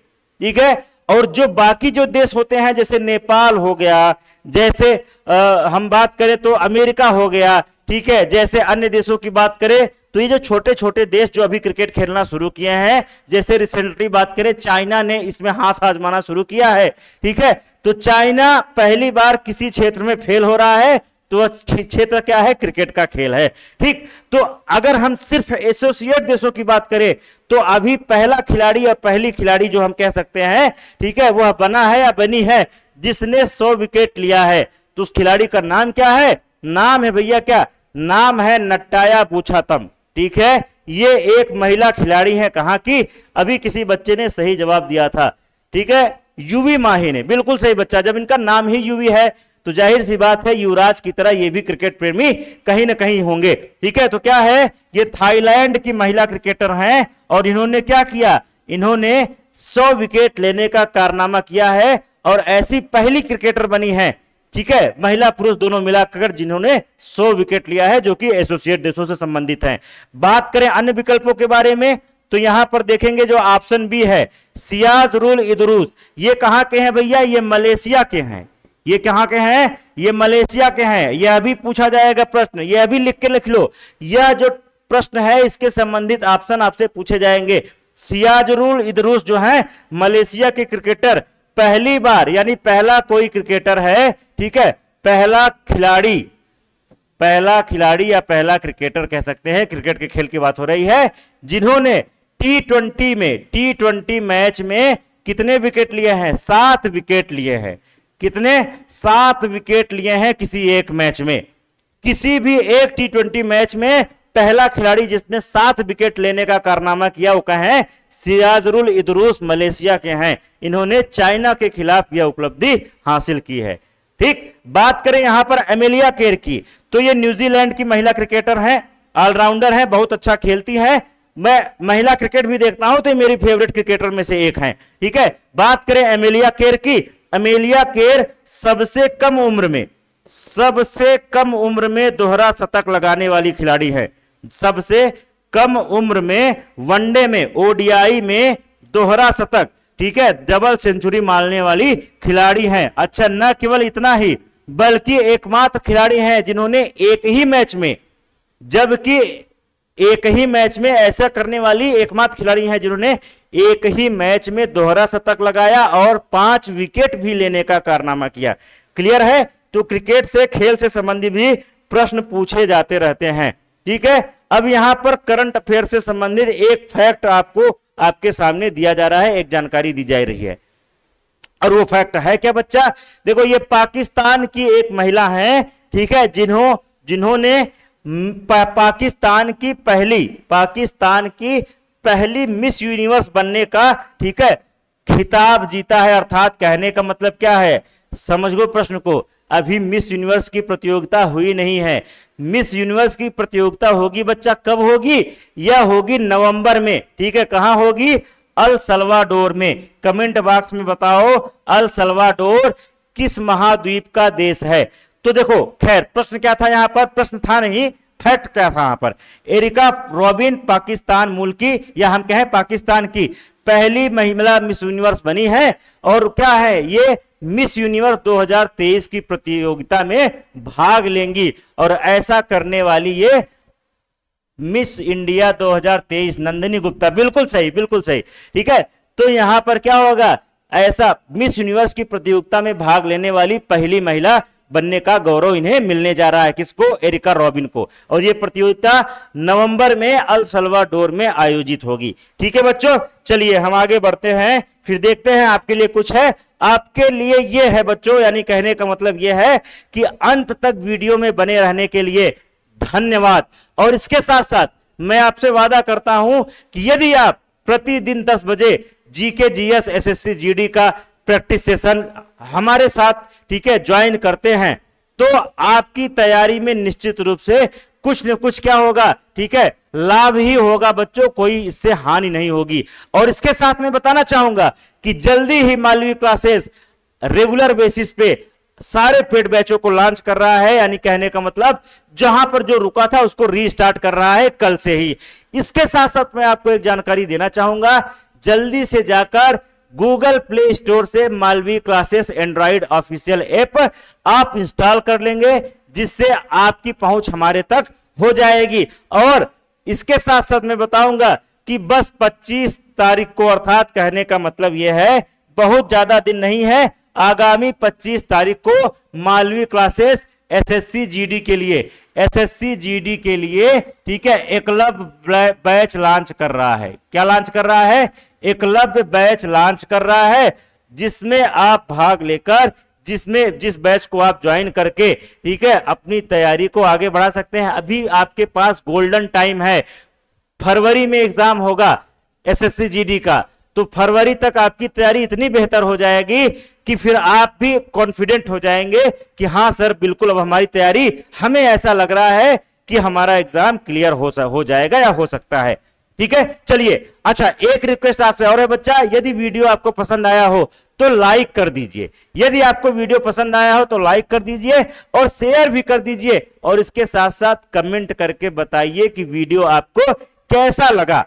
ठीक है? और जो बाकी जो देश होते हैं जैसे नेपाल हो गया जैसे आ, हम बात करें तो अमेरिका हो गया ठीक है, जैसे अन्य देशों की बात करें तो ये जो छोटे छोटे देश जो अभी क्रिकेट खेलना शुरू किए हैं, जैसे रिसेंटली बात करें, चाइना ने इसमें हाथ आजमाना शुरू किया है, ठीक है? तो चाइना पहली बार किसी क्षेत्र में फेल हो रहा है तो क्षेत्र क्या है? क्रिकेट का खेल है, ठीक? तो अगर हम सिर्फ़ एसोसिएट देशों की बात करें तो अभी पहला खिलाड़ी और पहली खिलाड़ी जो हम कह सकते हैं, ठीक है, वह बना है या बनी है, जिसने सौ विकेट लिया है तो उस खिलाड़ी का नाम क्या है? नाम है भैया क्या? नाम है नट्टाया पूछातम। ठीक है? ये एक महिला खिलाड़ी है कहा की? अभी किसी बच्चे ने सही जवाब दिया था। ठीक है? युवी माही ने। बिल्कुल सही बच्चा। जब इनका नाम ही युवी है तो ज़ाहिर सी बात है युवराज की तरह ये भी क्रिकेट प्रेमी कहीं ना कहीं होंगे। ठीक है? तो क्या है? ये थाईलैंड की महिला क्रिकेटर हैं और इन्होंने क्या किया? इन्होंने 100 विकेट लेने का कारनामा किया है और ऐसी पहली क्रिकेटर बनी है। ठीक है, महिला पुरुष दोनों मिलाकर जिन्होंने 100 विकेट लिया है, जो कि एसोसिएट देशों से संबंधित हैं। बात करें अन्य विकल्पों के बारे में तो यहाँ पर देखेंगे जो ऑप्शन बी है, सियाज, रूल, इदरूस। ये कहाँ के हैं भैया? ये मलेशिया के हैं। ये कहाँ के हैं? ये मलेशिया के हैं। यह अभी पूछा जाएगा प्रश्न ये अभी लिख के लिख लो। यह जो प्रश्न है, इसके संबंधित ऑप्शन आपसे पूछे जाएँगे। सियाजरुल इदरूस जो है, मलेशिया के क्रिकेटर, पहली बार, यानी पहला कोई क्रिकेटर है ठीक है? पहला खिलाड़ी पहला खिलाड़ी या पहला क्रिकेटर कह सकते हैं। क्रिकेट के खेल की बात हो रही है। जिन्होंने टी ट्वेंटी में टी ट्वेंटी मैच में कितने विकेट लिए हैं? सात विकेट लिए हैं। कितने? सात विकेट लिए हैं किसी एक मैच में। किसी भी एक टी ट्वेंटी मैच में पहला खिलाड़ी जिसने सात विकेट लेने का कारनामा किया, वो कहें सियाजरुल इदरूस मलेशिया के हैं। इन्होंने चाइना के खिलाफ यह उपलब्धि हासिल की है। ठीक? बात करें यहाँ पर एमेलिया केर की तो ये न्यूजीलैंड की महिला क्रिकेटर है, ऑलराउंडर है, बहुत अच्छा खेलती है। मैं महिला क्रिकेट भी देखता हूँ तो मेरी फेवरेट क्रिकेटर में से एक है, ठीक है? बात करें एमेलिया केर की अमेलिया केर सबसे कम उम्र में, सबसे कम उम्र में दोहरा शतक लगाने वाली खिलाड़ी है। सबसे कम उम्र में वनडे में, ओडीआई में दोहरा शतक ठीक है डबल सेंचुरी मारने वाली खिलाड़ी है। अच्छा न केवल इतना ही, बल्कि एकमात्र खिलाड़ी हैं जिन्होंने एक ही मैच में, जबकि एक ही मैच में ऐसा करने वाली एकमात्र खिलाड़ी हैं जिन्होंने एक ही मैच में दोहरा शतक लगाया और पाँच विकेट भी लेने का कारनामा किया। क्लियर है? तो क्रिकेट से खेल से संबंधित भी प्रश्न पूछे जाते रहते हैं। ठीक है? अब यहाँ पर करंट अफेयर से संबंधित एक फैक्ट आपको आपके सामने दिया जा रहा है एक जानकारी दी जा रही है। और वो फैक्ट है क्या बच्चा? देखो ये पाकिस्तान की एक महिला है ठीक है जिन्हों जिन्होंने पा, पाकिस्तान की पहली पाकिस्तान की पहली मिस यूनिवर्स बनने का ठीक है खिताब जीता है अर्थात कहने का मतलब क्या है? समझ गो प्रश्न को। अभी मिस यूनिवर्स की प्रतियोगिता हुई नहीं है। मिस यूनिवर्स की प्रतियोगिता होगी बच्चा, कब होगी? यह होगी नवंबर में। ठीक है, कहाँ होगी? अल सलवाडोर में। कमेंट बॉक्स में बताओ, अल सलवाडोर किस महाद्वीप का देश है? तो देखो, खैर, प्रश्न क्या था यहाँ पर? प्रश्न था नहीं, फैक्ट क्या था यहाँ पर? एरिका रॉबिन पाकिस्तान मूल की, या हम कहें पाकिस्तान की, पहली महिला मिस यूनिवर्स बनी है। और क्या है ये? मिस यूनिवर्स 2023 की प्रतियोगिता में भाग लेंगी। और ऐसा करने वाली ये मिस इंडिया 2023 नंदिनी गुप्ता। बिल्कुल सही बिल्कुल सही। ठीक है? तो यहाँ पर क्या होगा? ऐसा मिस यूनिवर्स की प्रतियोगिता में भाग लेने वाली पहली महिला बनने का गौरव इन्हें मिलने जा रहा है किसको? एरिका रॉबिन को। और ये प्रतियोगिता नवंबर में अल सलवाडोर में आयोजित होगी। ठीक है बच्चों? चलिए, हम आगे बढ़ते हैं। फिर देखते हैं आपके लिए कुछ है। आपके लिए यह है बच्चों, यानी कहने का मतलब यह है कि अंत तक वीडियो में बने रहने के लिए धन्यवाद। और इसके साथ साथ मैं आपसे वादा करता हूँ कि यदि आप प्रतिदिन 10 बजे जीके जीएस एसएससी जीडी का प्रैक्टिस सेशन हमारे साथ, ठीक है ज्वाइन करते हैं। तो आपकी तैयारी में निश्चित रूप से कुछ न कुछ क्या होगा, ठीक है, लाभ ही होगा बच्चों, कोई इससे हानि नहीं होगी। और इसके साथ में बताना चाहूँगा कि जल्दी ही मालवी क्लासेस रेगुलर बेसिस पे सारे पेड बैचों को लॉन्च कर रहा है, यानी कहने का मतलब जहाँ पर जो रुका था उसको रीस्टार्ट कर रहा है कल से ही। इसके साथ साथ मैं आपको एक जानकारी देना चाहूँगा, जल्दी से जाकर गूगल प्ले स्टोर से Malvi classes android official app आप इंस्टॉल कर लेंगे, जिससे आपकी पहुँच हमारे तक हो जाएगी। और इसके साथ साथ मैं बताऊँगा कि बस 25 तारीख को अर्थात कहने का मतलब यह है, बहुत ज़्यादा दिन नहीं है, आगामी 25 तारीख को मालवी क्लासेस एसएससी जीडी के लिए एसएससी जीडी के लिए, ठीक है, एकलव्य बैच लॉन्च कर रहा है। क्या लॉन्च कर रहा है? एकलव्य बैच लॉन्च कर रहा है, जिसमें आप भाग लेकर, जिसमें, जिस बैच को आप ज्वाइन करके, ठीक है, अपनी तैयारी को आगे बढ़ा सकते हैं। अभी आपके पास गोल्डन टाइम है। फरवरी में एग्ज़ाम होगा एसएससी जीडी का। तो फरवरी तक आपकी तैयारी इतनी बेहतर हो जाएगी कि फिर आप भी कॉन्फिडेंट हो जाएँगे कि हाँ सर, बिल्कुल अब हमारी तैयारी, हमें ऐसा लग रहा है कि हमारा एग्ज़ाम क्लियर हो हो जाएगा या हो सकता है। ठीक है? चलिए अच्छा एक रिक्वेस्ट आपसे और है बच्चा, यदि वीडियो आपको पसंद आया हो तो लाइक कर दीजिए। यदि आपको वीडियो पसंद आया हो तो लाइक कर दीजिए और शेयर भी कर दीजिए और इसके साथ साथ कमेंट करके बताइए कि वीडियो आपको कैसा लगा।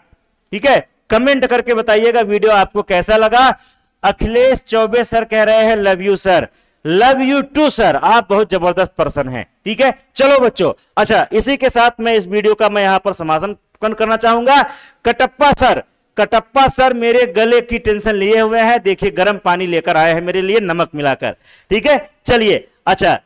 ठीक है? कमेंट करके बताइएगा वीडियो आपको कैसा लगा। अखिलेश चौबे सर कह रहे हैं love you sir love you too sir आप बहुत ज़बरदस्त पर्सन हैं, ठीक है? चलो बच्चों अच्छा इसी के साथ मैं इस वीडियो का मैं यहाँ पर समाधान करना चाहूँगा। कटप्पा सर कटप्पा सर मेरे गले की टेंशन लिए हुए हैं। देखिए, गर्म पानी लेकर आए हैं मेरे लिए नमक मिलाकर, ठीक है? चलिए अच्छा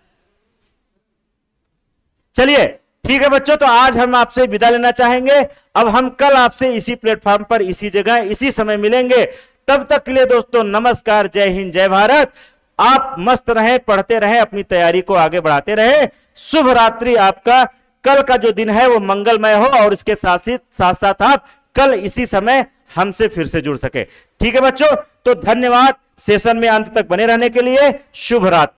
चलिए ठीक है बच्चों तो आज हम आपसे विदा लेना चाहेंगे। अब हम कल आपसे इसी प्लेटफॉर्म पर, इसी जगह, इसी समय मिलेंगे। तब तक के लिए दोस्तों, नमस्कार, जय हिंद, जय भारत। आप मस्त रहे, पढ़ते रहे, अपनी तैयारी को आगे बढ़ाते रहे। शुभ रात्रि आपका। कल का जो दिन है, वो मंगलमय हो और इसके साथ ही, साथ साथ आप कल इसी समय हमसे फिर से जुड़ सके। ठीक है बच्चों तो धन्यवाद। सेशन में अंत तक बने रहने के लिए शुभ रात्रि।